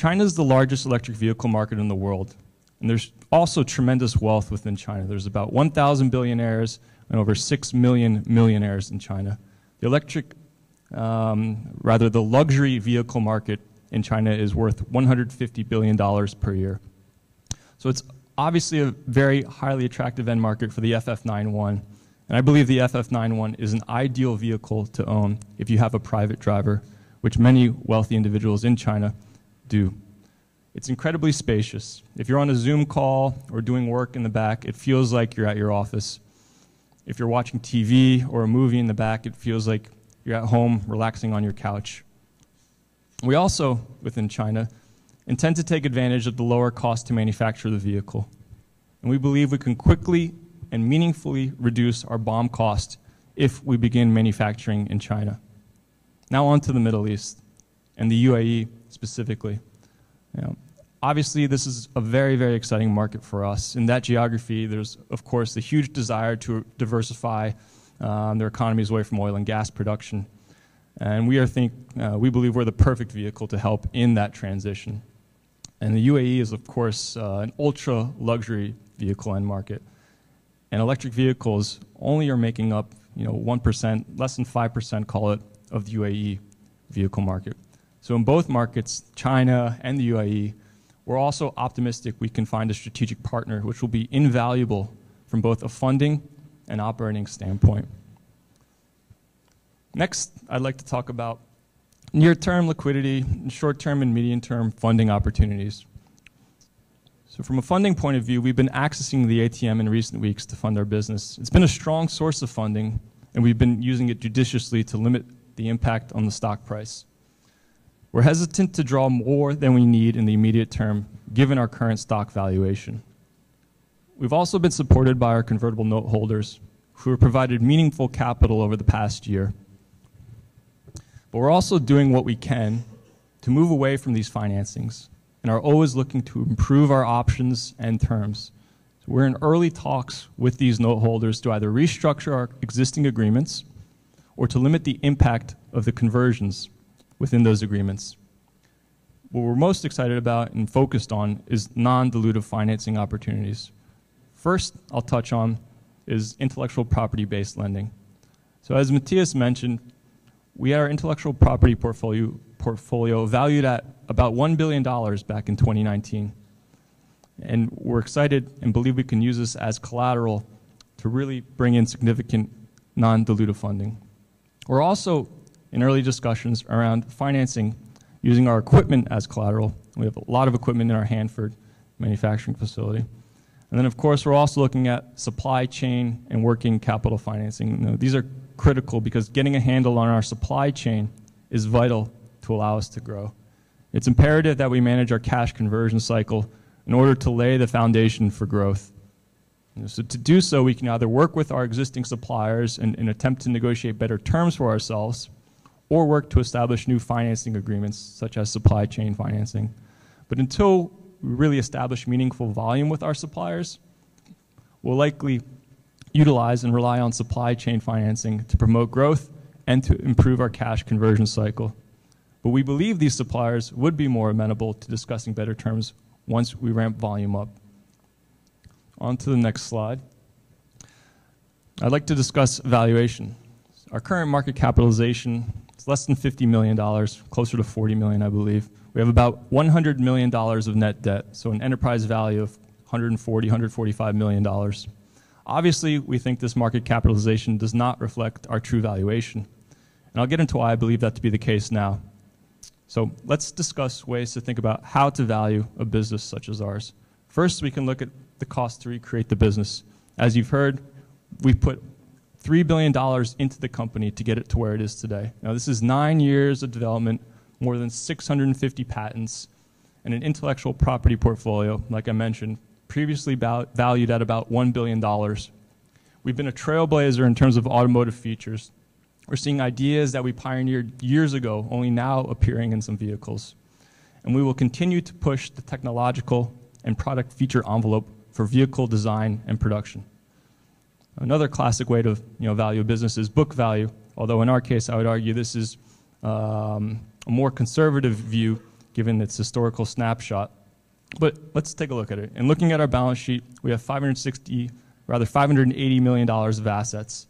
China is the largest electric vehicle market in the world, and there's also tremendous wealth within China. There's about 1,000 billionaires and over 6 million millionaires in China. The electric um, rather the luxury vehicle market in China is worth $150 billion per year. So it's obviously a very highly attractive end market for the FF91, And I believe the FF91 is an ideal vehicle to own if you have a private driver, which many wealthy individuals in China do. It's incredibly spacious. If you're on a Zoom call or doing work in the back, it feels like you're at your office. If you're watching TV or a movie in the back, it feels like you're at home relaxing on your couch. We also, within China, intend to take advantage of the lower cost to manufacture the vehicle. And we believe we can quickly and meaningfully reduce our BOM cost if we begin manufacturing in China. Now on to the Middle East and the UAE specifically. Know, obviously, this is a very, very exciting market for us. In that geography, there's, of course, the huge desire to diversify um, their economies away from oil and gas production. And we, are think, uh, we believe we're the perfect vehicle to help in that transition. And the UAE is, of course, uh, an ultra luxury vehicle end market. And electric vehicles only are making up, you know, 1%, less than 5%, call it, of the UAE vehicle market. So in both markets, China and the UAE, we're also optimistic we can find a strategic partner which will be invaluable from both a funding and operating standpoint. Next, I'd like to talk about near-term liquidity, short-term and medium-term funding opportunities. So from a funding point of view, we've been accessing the ATM in recent weeks to fund our business. It's been a strong source of funding, and we've been using it judiciously to limit the impact on the stock price. We're hesitant to draw more than we need in the immediate term, given our current stock valuation. We've also been supported by our convertible note holders, who have provided meaningful capital over the past year. But we're also doing what we can to move away from these financings and are always looking to improve our options and terms. So we're in early talks with these note holders to either restructure our existing agreements or to limit the impact of the conversions within those agreements. What we're most excited about and focused on is non-dilutive financing opportunities. First, I'll touch on is intellectual property-based lending. So as Matthias mentioned, we had our intellectual property portfolio, portfolio valued at about $1 billion back in 2019. And we're excited and believe we can use this as collateral to really bring in significant non-dilutive funding. We're also in early discussions around financing using our equipment as collateral. We have a lot of equipment in our Hanford manufacturing facility. And then, of course, we're also looking at supply chain and working capital financing. You know, these are critical because getting a handle on our supply chain is vital to allow us to grow. It's imperative that we manage our cash conversion cycle in order to lay the foundation for growth. You know, so to do so, we can either work with our existing suppliers and, and attempt to negotiate better terms for ourselves, or work to establish new financing agreements, such as supply chain financing. But until we really establish meaningful volume with our suppliers, we'll likely utilize and rely on supply chain financing to promote growth and to improve our cash conversion cycle. But we believe these suppliers would be more amenable to discussing better terms once we ramp volume up. On to the next slide. I'd like to discuss valuation. Our current market capitalization it's less than $50 million, closer to 40 million, I believe. We have about $100 million of net debt, so an enterprise value of $140, 145 million dollars. Obviously, we think this market capitalization does not reflect our true valuation. And I'll get into why I believe that to be the case now. So let's discuss ways to think about how to value a business such as ours. First, we can look at the cost to recreate the business. As you've heard, we've put $3 billion into the company to get it to where it is today. Now, this is nine years of development, more than 650 patents, and an intellectual property portfolio, like I mentioned, previously valued at about $1 billion. We've been a trailblazer in terms of automotive features. We're seeing ideas that we pioneered years ago only now appearing in some vehicles. And we will continue to push the technological and product feature envelope for vehicle design and production. Another classic way to you know, value a business is book value, although in our case, I would argue this is um, a more conservative view given its historical snapshot. But let's take a look at it. In looking at our balance sheet, we have 560, rather 580 million dollars of assets,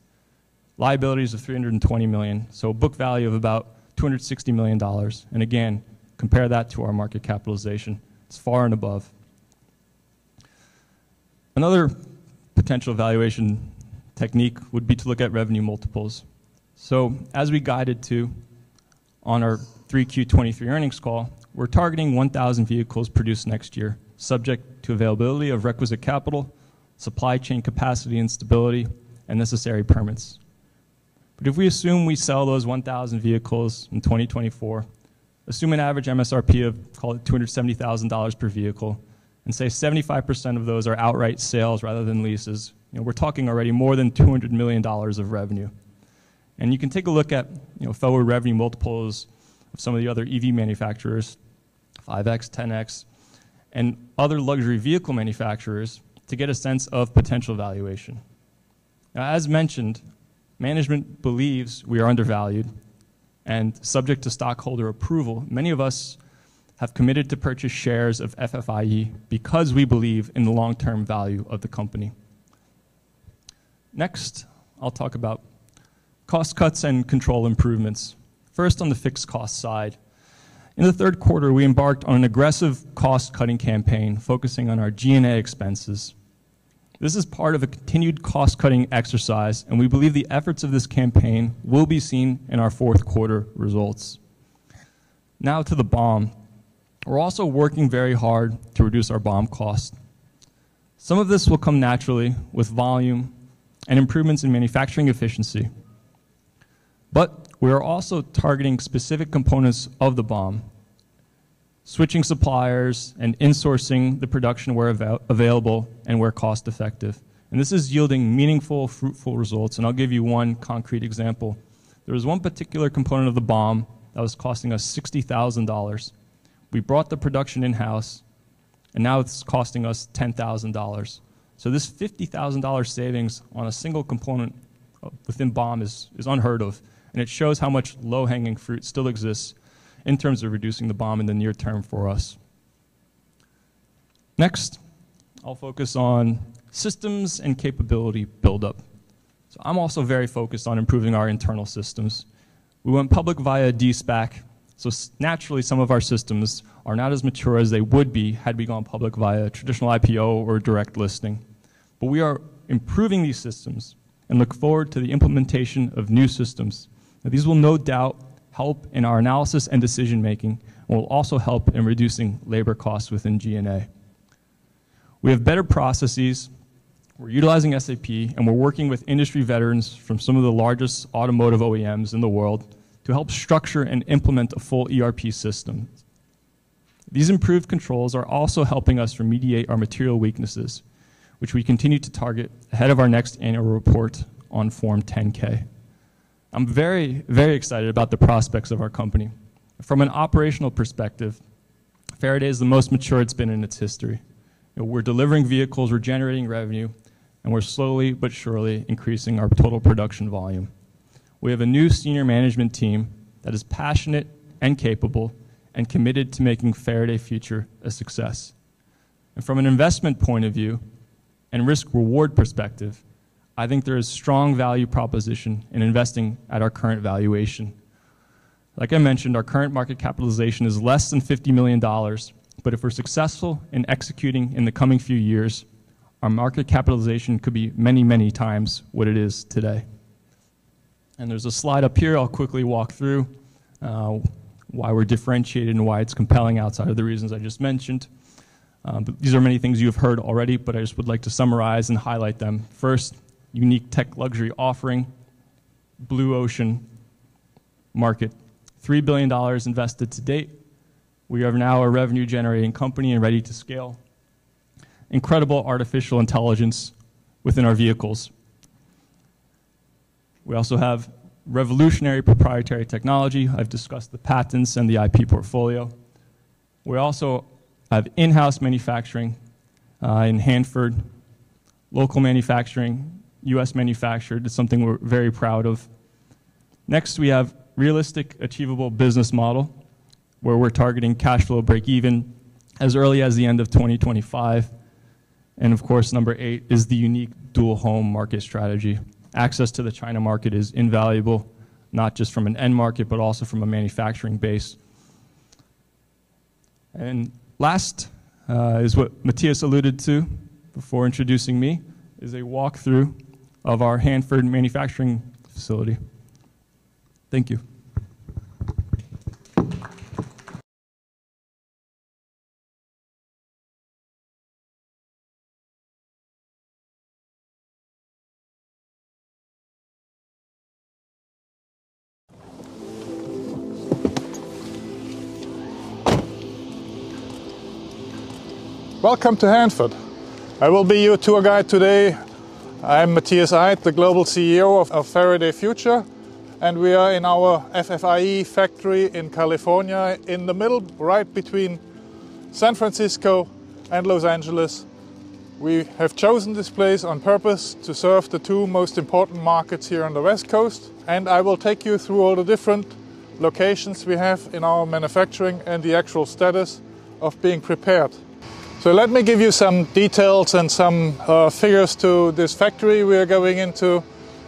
liabilities of 320 million, so a book value of about 260 million dollars. And again, compare that to our market capitalization; it's far and above. Another potential valuation technique would be to look at revenue multiples. So as we guided to on our 3Q23 earnings call, we're targeting 1,000 vehicles produced next year, subject to availability of requisite capital, supply chain capacity and stability, and necessary permits. But if we assume we sell those 1,000 vehicles in 2024, assume an average MSRP of, call it $270,000 per vehicle, and say 75% of those are outright sales rather than leases, you know, we're talking already more than $200 million of revenue. And you can take a look at you know, forward revenue multiples of some of the other EV manufacturers, 5x, 10x, and other luxury vehicle manufacturers to get a sense of potential valuation. Now, as mentioned, management believes we are undervalued, and subject to stockholder approval, many of us have committed to purchase shares of FFIE because we believe in the long-term value of the company. Next, I'll talk about cost cuts and control improvements. First, on the fixed cost side. In the third quarter, we embarked on an aggressive cost-cutting campaign focusing on our G&A expenses. This is part of a continued cost-cutting exercise, and we believe the efforts of this campaign will be seen in our fourth quarter results. Now to the BOM. We're also working very hard to reduce our BOM cost. Some of this will come naturally with volume and improvements in manufacturing efficiency. But we are also targeting specific components of the BOM, switching suppliers and insourcing the production where avail available and where cost effective. And this is yielding meaningful, fruitful results. And I'll give you one concrete example. There was one particular component of the BOM that was costing us $60,000. We brought the production in-house, and now it's costing us $10,000. So this $50,000 savings on a single component within BOM is, is unheard of, and it shows how much low-hanging fruit still exists in terms of reducing the BOM in the near term for us. Next, I'll focus on systems and capability buildup. So I'm also very focused on improving our internal systems. We went public via D-SPAC, so naturally some of our systems are not as mature as they would be had we gone public via traditional IPO or direct listing. But we are improving these systems and look forward to the implementation of new systems. Now, these will no doubt help in our analysis and decision making and will also help in reducing labor costs within G&A. We have better processes, we're utilizing SAP, and we're working with industry veterans from some of the largest automotive OEMs in the world to help structure and implement a full ERP system. These improved controls are also helping us remediate our material weaknesses which we continue to target ahead of our next annual report on Form 10K. I'm very, very excited about the prospects of our company. From an operational perspective, Faraday is the most mature it's been in its history. You know, we're delivering vehicles, we're generating revenue, and we're slowly but surely increasing our total production volume. We have a new senior management team that is passionate and capable and committed to making Faraday Future a success. And from an investment point of view, and risk reward perspective, I think there is strong value proposition in investing at our current valuation. Like I mentioned, our current market capitalization is less than $50 million, but if we're successful in executing in the coming few years, our market capitalization could be many, many times what it is today. And there's a slide up here I'll quickly walk through uh, why we're differentiated and why it's compelling outside of the reasons I just mentioned. Um, these are many things you've heard already, but I just would like to summarize and highlight them. First, unique tech luxury offering, blue ocean market. $3 billion invested to date. We are now a revenue generating company and ready to scale. Incredible artificial intelligence within our vehicles. We also have revolutionary proprietary technology. I've discussed the patents and the IP portfolio. We also have in-house manufacturing uh, in Hanford, local manufacturing, U.S. manufactured. It's something we're very proud of. Next, we have realistic, achievable business model, where we're targeting cash flow break even as early as the end of 2025. And of course, number eight is the unique dual home market strategy. Access to the China market is invaluable, not just from an end market, but also from a manufacturing base. And Last uh, is what Matthias alluded to before introducing me, is a walkthrough of our Hanford manufacturing facility. Thank you. Welcome to Hanford. I will be your tour guide today. I'm Matthias Aydt, the global CEO of, of, Faraday Future, and we are in our FFIE factory in California, in the middle, right between San Francisco and Los Angeles. We have chosen this place on purpose to serve the two most important markets here on the West Coast, and I will take you through all the different locations we have in our manufacturing and the actual status of being prepared so let me give you some details and some uh, figures to this factory we are going into.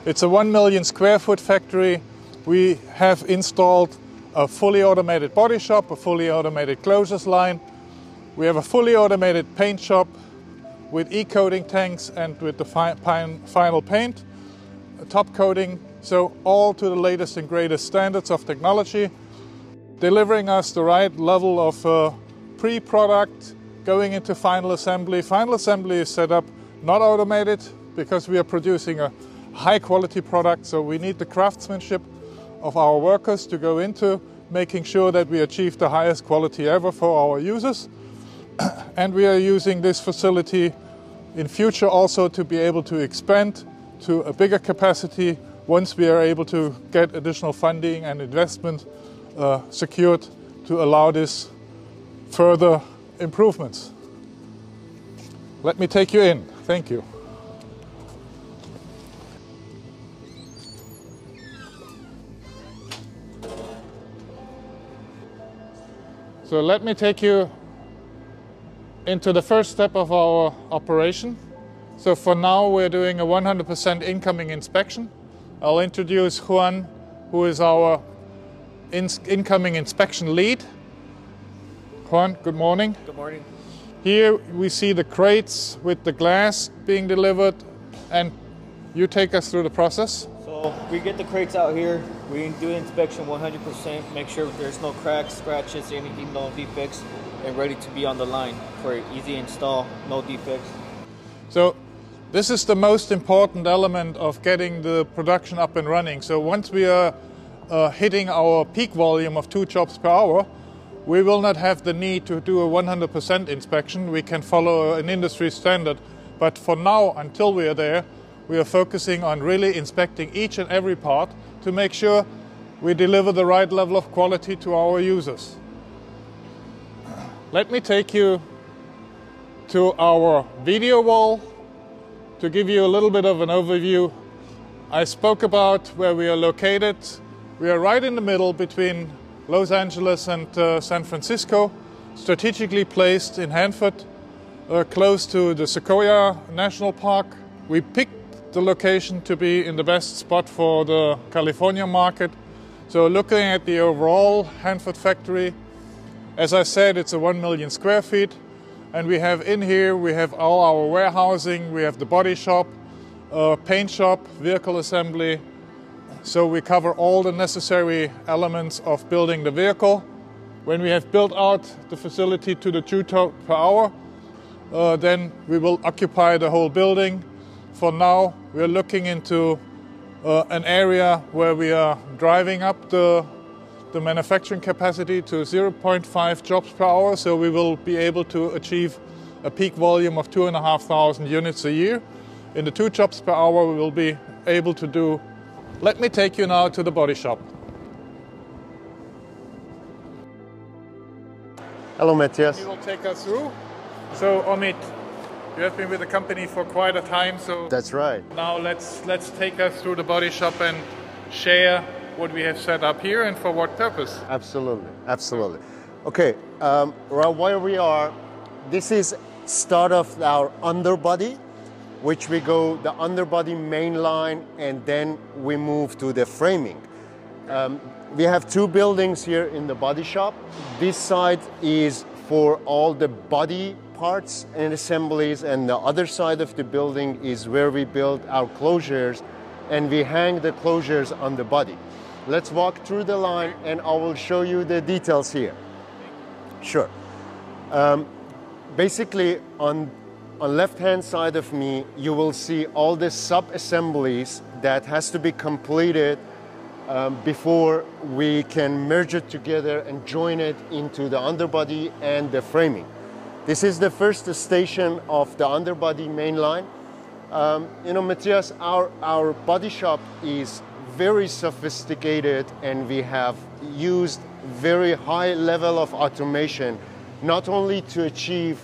It's a 1 million square foot factory. We have installed a fully automated body shop, a fully automated closures line. We have a fully automated paint shop with e-coating tanks and with the fi final paint, top coating, so all to the latest and greatest standards of technology, delivering us the right level of uh, pre-product going into final assembly. Final assembly is set up not automated because we are producing a high quality product, so we need the craftsmanship of our workers to go into making sure that we achieve the highest quality ever for our users. and we are using this facility in future also to be able to expand to a bigger capacity once we are able to get additional funding and investment uh, secured to allow this further improvements. Let me take you in. Thank you. So let me take you into the first step of our operation. So for now we're doing a 100% incoming inspection. I'll introduce Juan, who is our in incoming inspection lead. Juan, good morning. Good morning. Here we see the crates with the glass being delivered and you take us through the process. So we get the crates out here, we do inspection 100%, make sure there's no cracks, scratches, anything, no defects, and ready to be on the line for easy install, no defects. So this is the most important element of getting the production up and running. So once we are uh, hitting our peak volume of two jobs per hour, we will not have the need to do a 100% inspection. We can follow an industry standard. But for now, until we are there, we are focusing on really inspecting each and every part to make sure we deliver the right level of quality to our users. Let me take you to our video wall to give you a little bit of an overview. I spoke about where we are located. We are right in the middle between Los Angeles and uh, San Francisco, strategically placed in Hanford, uh, close to the Sequoia National Park. We picked the location to be in the best spot for the California market. So looking at the overall Hanford factory, as I said, it's a 1 million square feet. And we have in here, we have all our warehousing, we have the body shop, uh, paint shop, vehicle assembly, so we cover all the necessary elements of building the vehicle. When we have built out the facility to the two ton per hour, uh, then we will occupy the whole building. For now, we are looking into uh, an area where we are driving up the, the manufacturing capacity to 0.5 jobs per hour, so we will be able to achieve a peak volume of 2,500 units a year. In the two jobs per hour, we will be able to do let me take you now to the body shop. Hello, Matthias. You will take us through. So, Omid, you have been with the company for quite a time, so that's right. Now let's let's take us through the body shop and share what we have set up here and for what purpose. Absolutely, absolutely. Okay, um, right where we are, this is start of our underbody which we go the underbody main line and then we move to the framing. Um, we have two buildings here in the body shop. This side is for all the body parts and assemblies, and the other side of the building is where we build our closures and we hang the closures on the body. Let's walk through the line and I will show you the details here. Sure. Um, basically, on on left hand side of me, you will see all the sub assemblies that has to be completed um, before we can merge it together and join it into the underbody and the framing. This is the first station of the underbody main line. Um, you know, Matthias, our, our body shop is very sophisticated and we have used very high level of automation, not only to achieve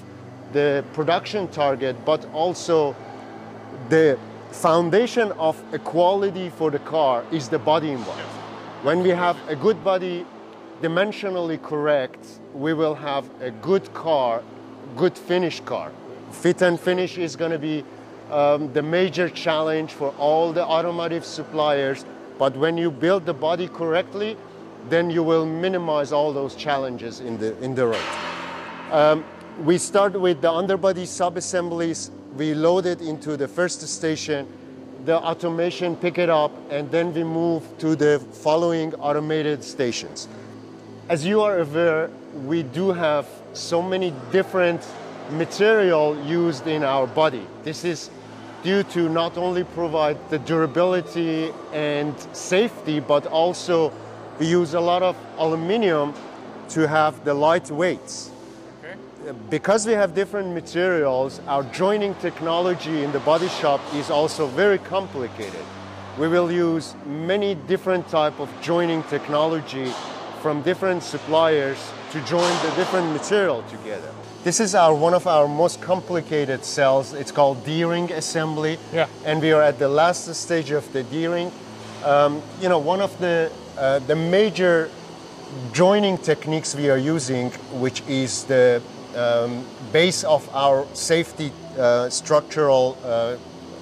the production target, but also the foundation of equality for the car is the body involved. When we have a good body, dimensionally correct, we will have a good car, good finished car. Fit and finish is going to be um, the major challenge for all the automotive suppliers. But when you build the body correctly, then you will minimize all those challenges in the in the road. Um, we start with the underbody sub-assemblies. We load it into the first station. The automation pick it up, and then we move to the following automated stations. As you are aware, we do have so many different material used in our body. This is due to not only provide the durability and safety, but also we use a lot of aluminum to have the light weights. Because we have different materials, our joining technology in the body shop is also very complicated. We will use many different type of joining technology from different suppliers to join the different material together. This is our one of our most complicated cells. It's called D-ring assembly. Yeah. And we are at the last stage of the D-ring. Um, you know, one of the uh, the major joining techniques we are using, which is the um, base of our safety uh, structural uh,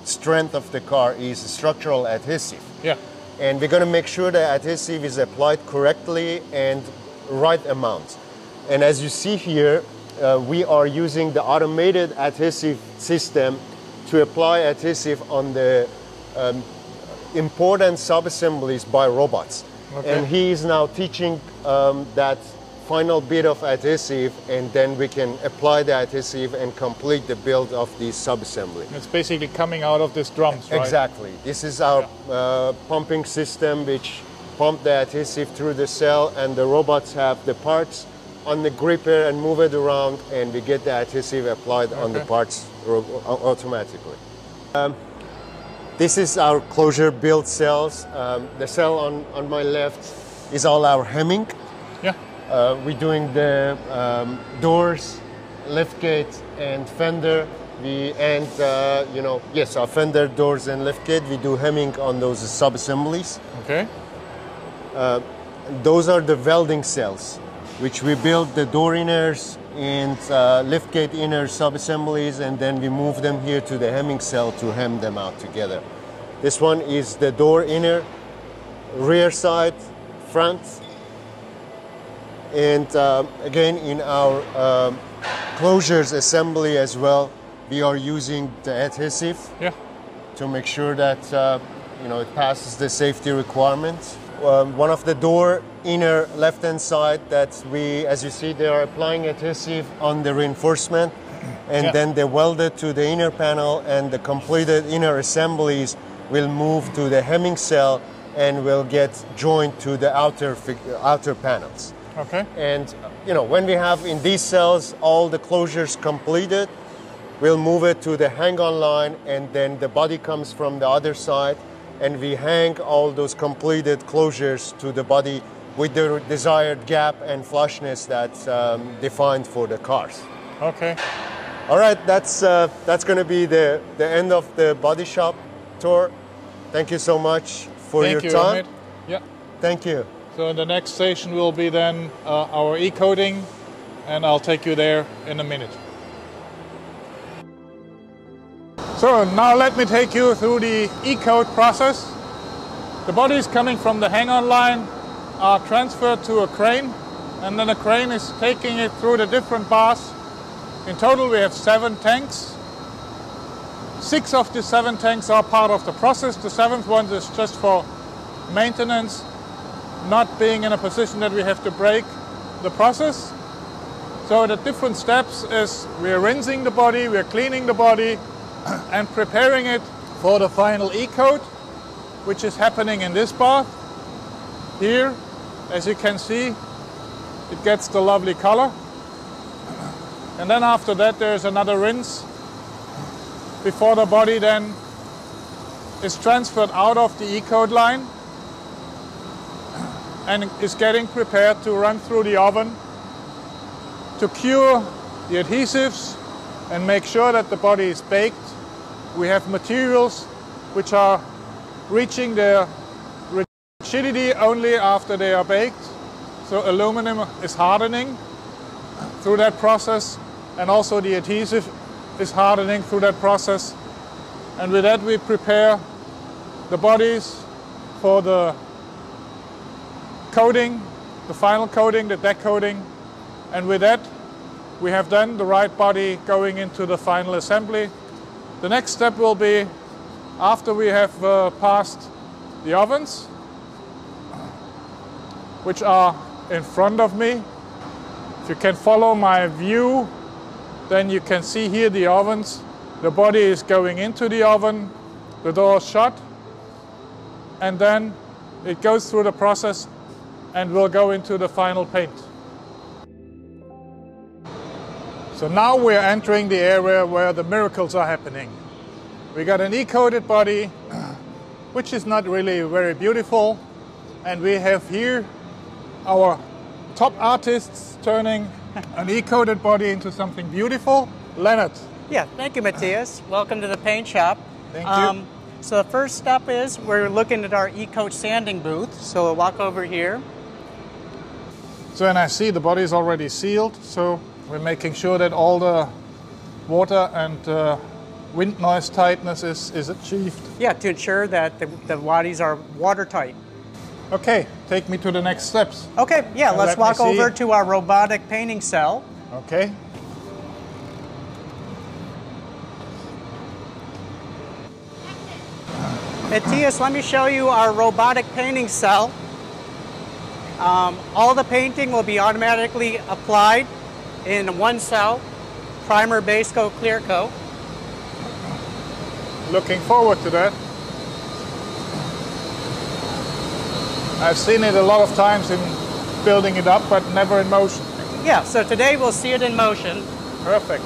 strength of the car, is structural adhesive. Yeah. And we're going to make sure the adhesive is applied correctly and right amount. And as you see here, uh, we are using the automated adhesive system to apply adhesive on the um, important sub-assemblies by robots. Okay. And he is now teaching um, that final bit of adhesive and then we can apply the adhesive and complete the build of the sub-assembly. It's basically coming out of these drums, right? Exactly. This is our uh, pumping system which pump the adhesive through the cell and the robots have the parts on the gripper and move it around and we get the adhesive applied on the parts automatically. Um, this is our closure build cells. Um, the cell on, on my left is all our hemming. Yeah. Uh, we're doing the um, doors, liftgate, and fender. We and uh, you know yes, our fender doors and liftgate. We do hemming on those sub assemblies. Okay. Those are the welding cells, which we build the door inners and uh, liftgate inner sub assemblies, and then we move them here to the hemming cell to hem them out together. This one is the door inner, rear side, front, and um, again in our um, closures assembly as well, we are using the adhesive Yeah. to make sure that uh, you know it passes the safety requirements. Um, one of the door inner left hand side that we, as you see, they are applying adhesive on the reinforcement, and Yeah. then they weld it to the inner panel, and the completed inner assemblies will move to the hemming cell and will get joined to the outer outer panels. Okay. And you know, when we have in these cells all the closures completed, we'll move it to the hang-on line, and then the body comes from the other side, and we hang all those completed closures to the body with the desired gap and flushness that's um, defined for the cars. Okay. All right, that's uh, that's going to be the the end of the body shop tour. Thank you so much for Thank your you, time. Amit. Yeah. Thank you. So in the next station will be then uh, our e-coating, and I'll take you there in a minute. So now let me take you through the e-coat process. The bodies coming from the hang-on line are transferred to a crane and then the crane is taking it through the different bars. In total, we have seven tanks. Six of the seven tanks are part of the process. The seventh one is just for maintenance, not being in a position that we have to break the process. So the different steps is we're rinsing the body, we're cleaning the body, and preparing it for the final E-coat, which is happening in this bath. Here, as you can see, it gets the lovely color. And then after that, there's another rinse before the body then is transferred out of the E-coat line and is getting prepared to run through the oven to cure the adhesives and make sure that the body is baked. We have materials which are reaching their rigidity only after they are baked. So aluminum is hardening through that process and also the adhesive is hardening through that process. And with that we prepare the bodies for the coating, the final coating, the deck coating. And with that we have then the right body going into the final assembly. The next step will be after we have uh, passed the ovens, which are in front of me. If you can follow my view, then you can see here the ovens. The body is going into the oven, the door is shut, and then it goes through the process and we'll go into the final paint. So now we're entering the area where the miracles are happening. We got an E-coated body, which is not really very beautiful, and we have here our top artists turning an E-coated body into something beautiful. Leonard. Yeah, thank you, Matthias. Welcome to the paint shop. Thank you. Um, so the first step is we're looking at our E-coat sanding booth. So we'll walk over here. So and I see the body is already sealed, so we're making sure that all the water and uh, wind noise tightness is, is achieved. Yeah, to ensure that the, the bodies are watertight. Okay, take me to the next steps. Okay, yeah, Uh, let's let walk over to our robotic painting cell. Okay. Matthias, let me show you our robotic painting cell. Um, all the painting will be automatically applied in one cell, primer, base coat, clear coat. Looking forward to that. I've seen it a lot of times in building it up, but never in motion. Yeah, so today we'll see it in motion. Perfect.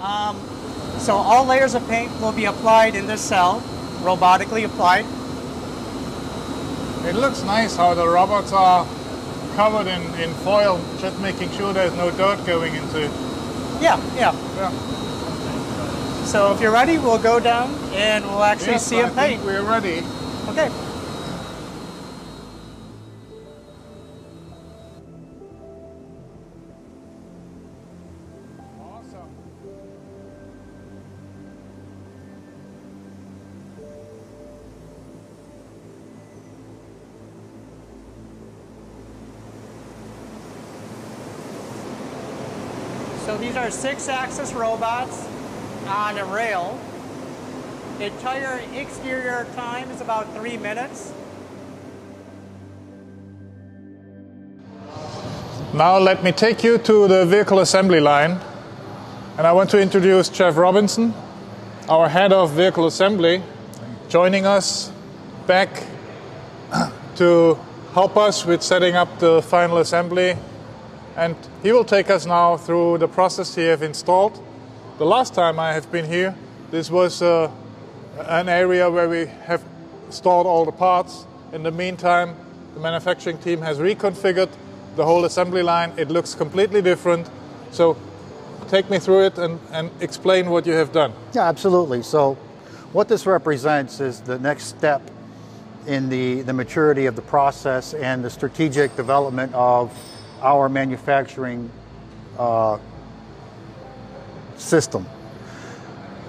Um, so all layers of paint will be applied in this cell, robotically applied. It looks nice how the robots are covered in, in foil, just making sure there's no dirt going into it. Yeah, yeah. Yeah. So if you're ready, we'll go down and we'll actually Yes, see I it paint. we're ready. Okay. Six-axis robots on a rail. The entire exterior time is about three minutes. Now let me take you to the vehicle assembly line. And I want to introduce Jeff Robinson, our head of vehicle assembly, joining us back to help us with setting up the final assembly. And he will take us now through the process he have installed. The last time I have been here, this was uh, an area where we have stored all the parts. In the meantime, the manufacturing team has reconfigured the whole assembly line. It looks completely different. So take me through it and, and explain what you have done. Yeah, absolutely. So, what this represents is the next step in the, the maturity of the process and the strategic development of our manufacturing uh, system.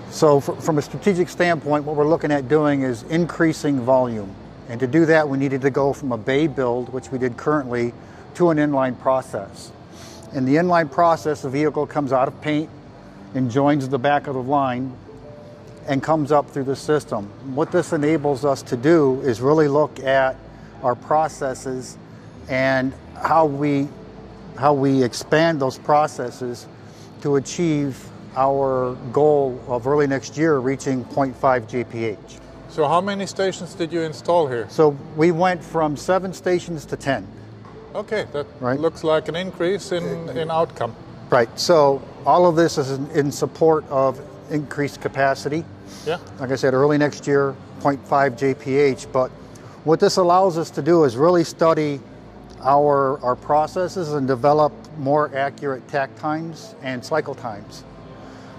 So fr- from a strategic standpoint, what we're looking at doing is increasing volume. And to do that, we needed to go from a bay build, which we did currently, to an inline process. In the inline process, the vehicle comes out of paint and joins the back of the line and comes up through the system. What this enables us to do is really look at our processes and how we how we expand those processes to achieve our goal of early next year reaching 0.5 JPH. So how many stations did you install here? So we went from seven stations to 10. Okay, that Right. looks like an increase in, in outcome. Right. So all of this is in, in support of increased capacity. Yeah. Like I said, early next year, 0.5 JPH. But what this allows us to do is really study our, our processes and develop more accurate takt times and cycle times.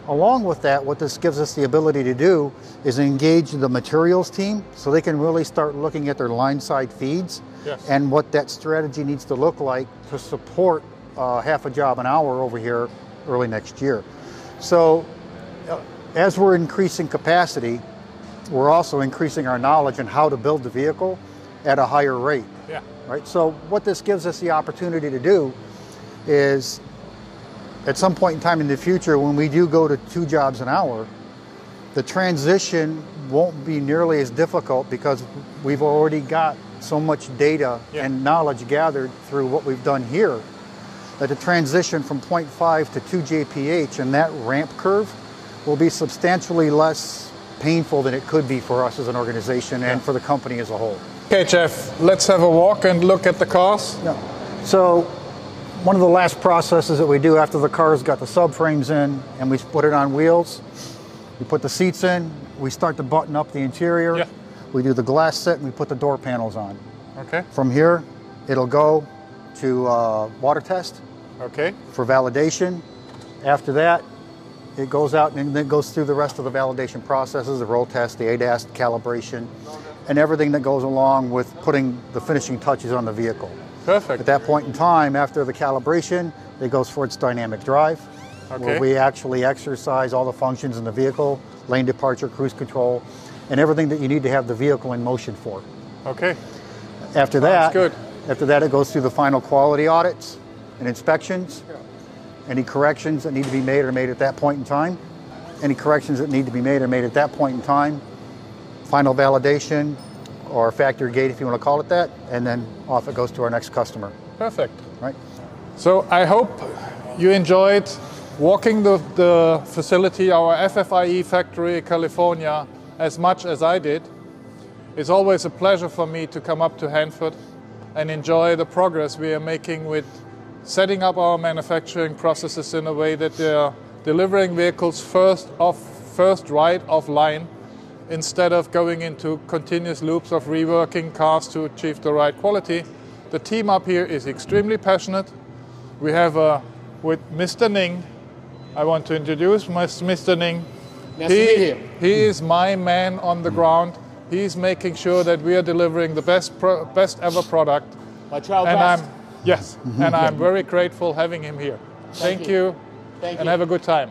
Along with that, what this gives us the ability to do is engage the materials team so they can really start looking at their line side feeds Yes. and what that strategy needs to look like to support uh, half a job an hour over here early next year. So uh, as we're increasing capacity, we're also increasing our knowledge on how to build the vehicle at a higher rate. Yeah. Right. So what this gives us the opportunity to do is at some point in time in the future when we do go to two jobs an hour, the transition won't be nearly as difficult because we've already got so much data Yeah. and knowledge gathered through what we've done here that the transition from 0.5 to 2 JPH and that ramp curve will be substantially less painful than it could be for us as an organization and for the company as a whole. Okay, Jeff, let's have a walk and look at the cars. Yeah. So one of the last processes that we do after the car's got the subframes in and we put it on wheels, we put the seats in, we start to button up the interior, Yeah. we do the glass set and we put the door panels on. Okay, From here, it'll go to uh, water test okay, for validation. After that, it goes out and then goes through the rest of the validation processes, the roll test, the ADAS calibration, and everything that goes along with putting the finishing touches on the vehicle. perfect. At that point in time, after the calibration, it goes for its dynamic drive, where we actually exercise all the functions in the vehicle, lane departure, cruise control, and everything that you need to have the vehicle in motion for. Okay, After that, good. after that, it goes through the final quality audits and inspections. Any corrections that need to be made are made at that point in time. Any corrections that need to be made are made at that point in time. Final validation or factory gate, if you want to call it that, and then off it goes to our next customer. perfect. Right? So I hope you enjoyed walking the, the facility, our FFIE factory, California, as much as I did. It's always a pleasure for me to come up to Hanford and enjoy the progress we are making with setting up our manufacturing processes in a way that they are delivering vehicles first off, first right off line instead of going into continuous loops of reworking cars to achieve the right quality. The team up here is extremely passionate. We have uh, with Mr. Ning, I want to introduce Mr. Ning. Nice to he, meet you. he is my man on the ground. He's making sure that we are delivering the best, pro- best ever product. My trial and best. I'm yes, and I'm very grateful having him here. Thank, you. you, Thank and you. have a good time.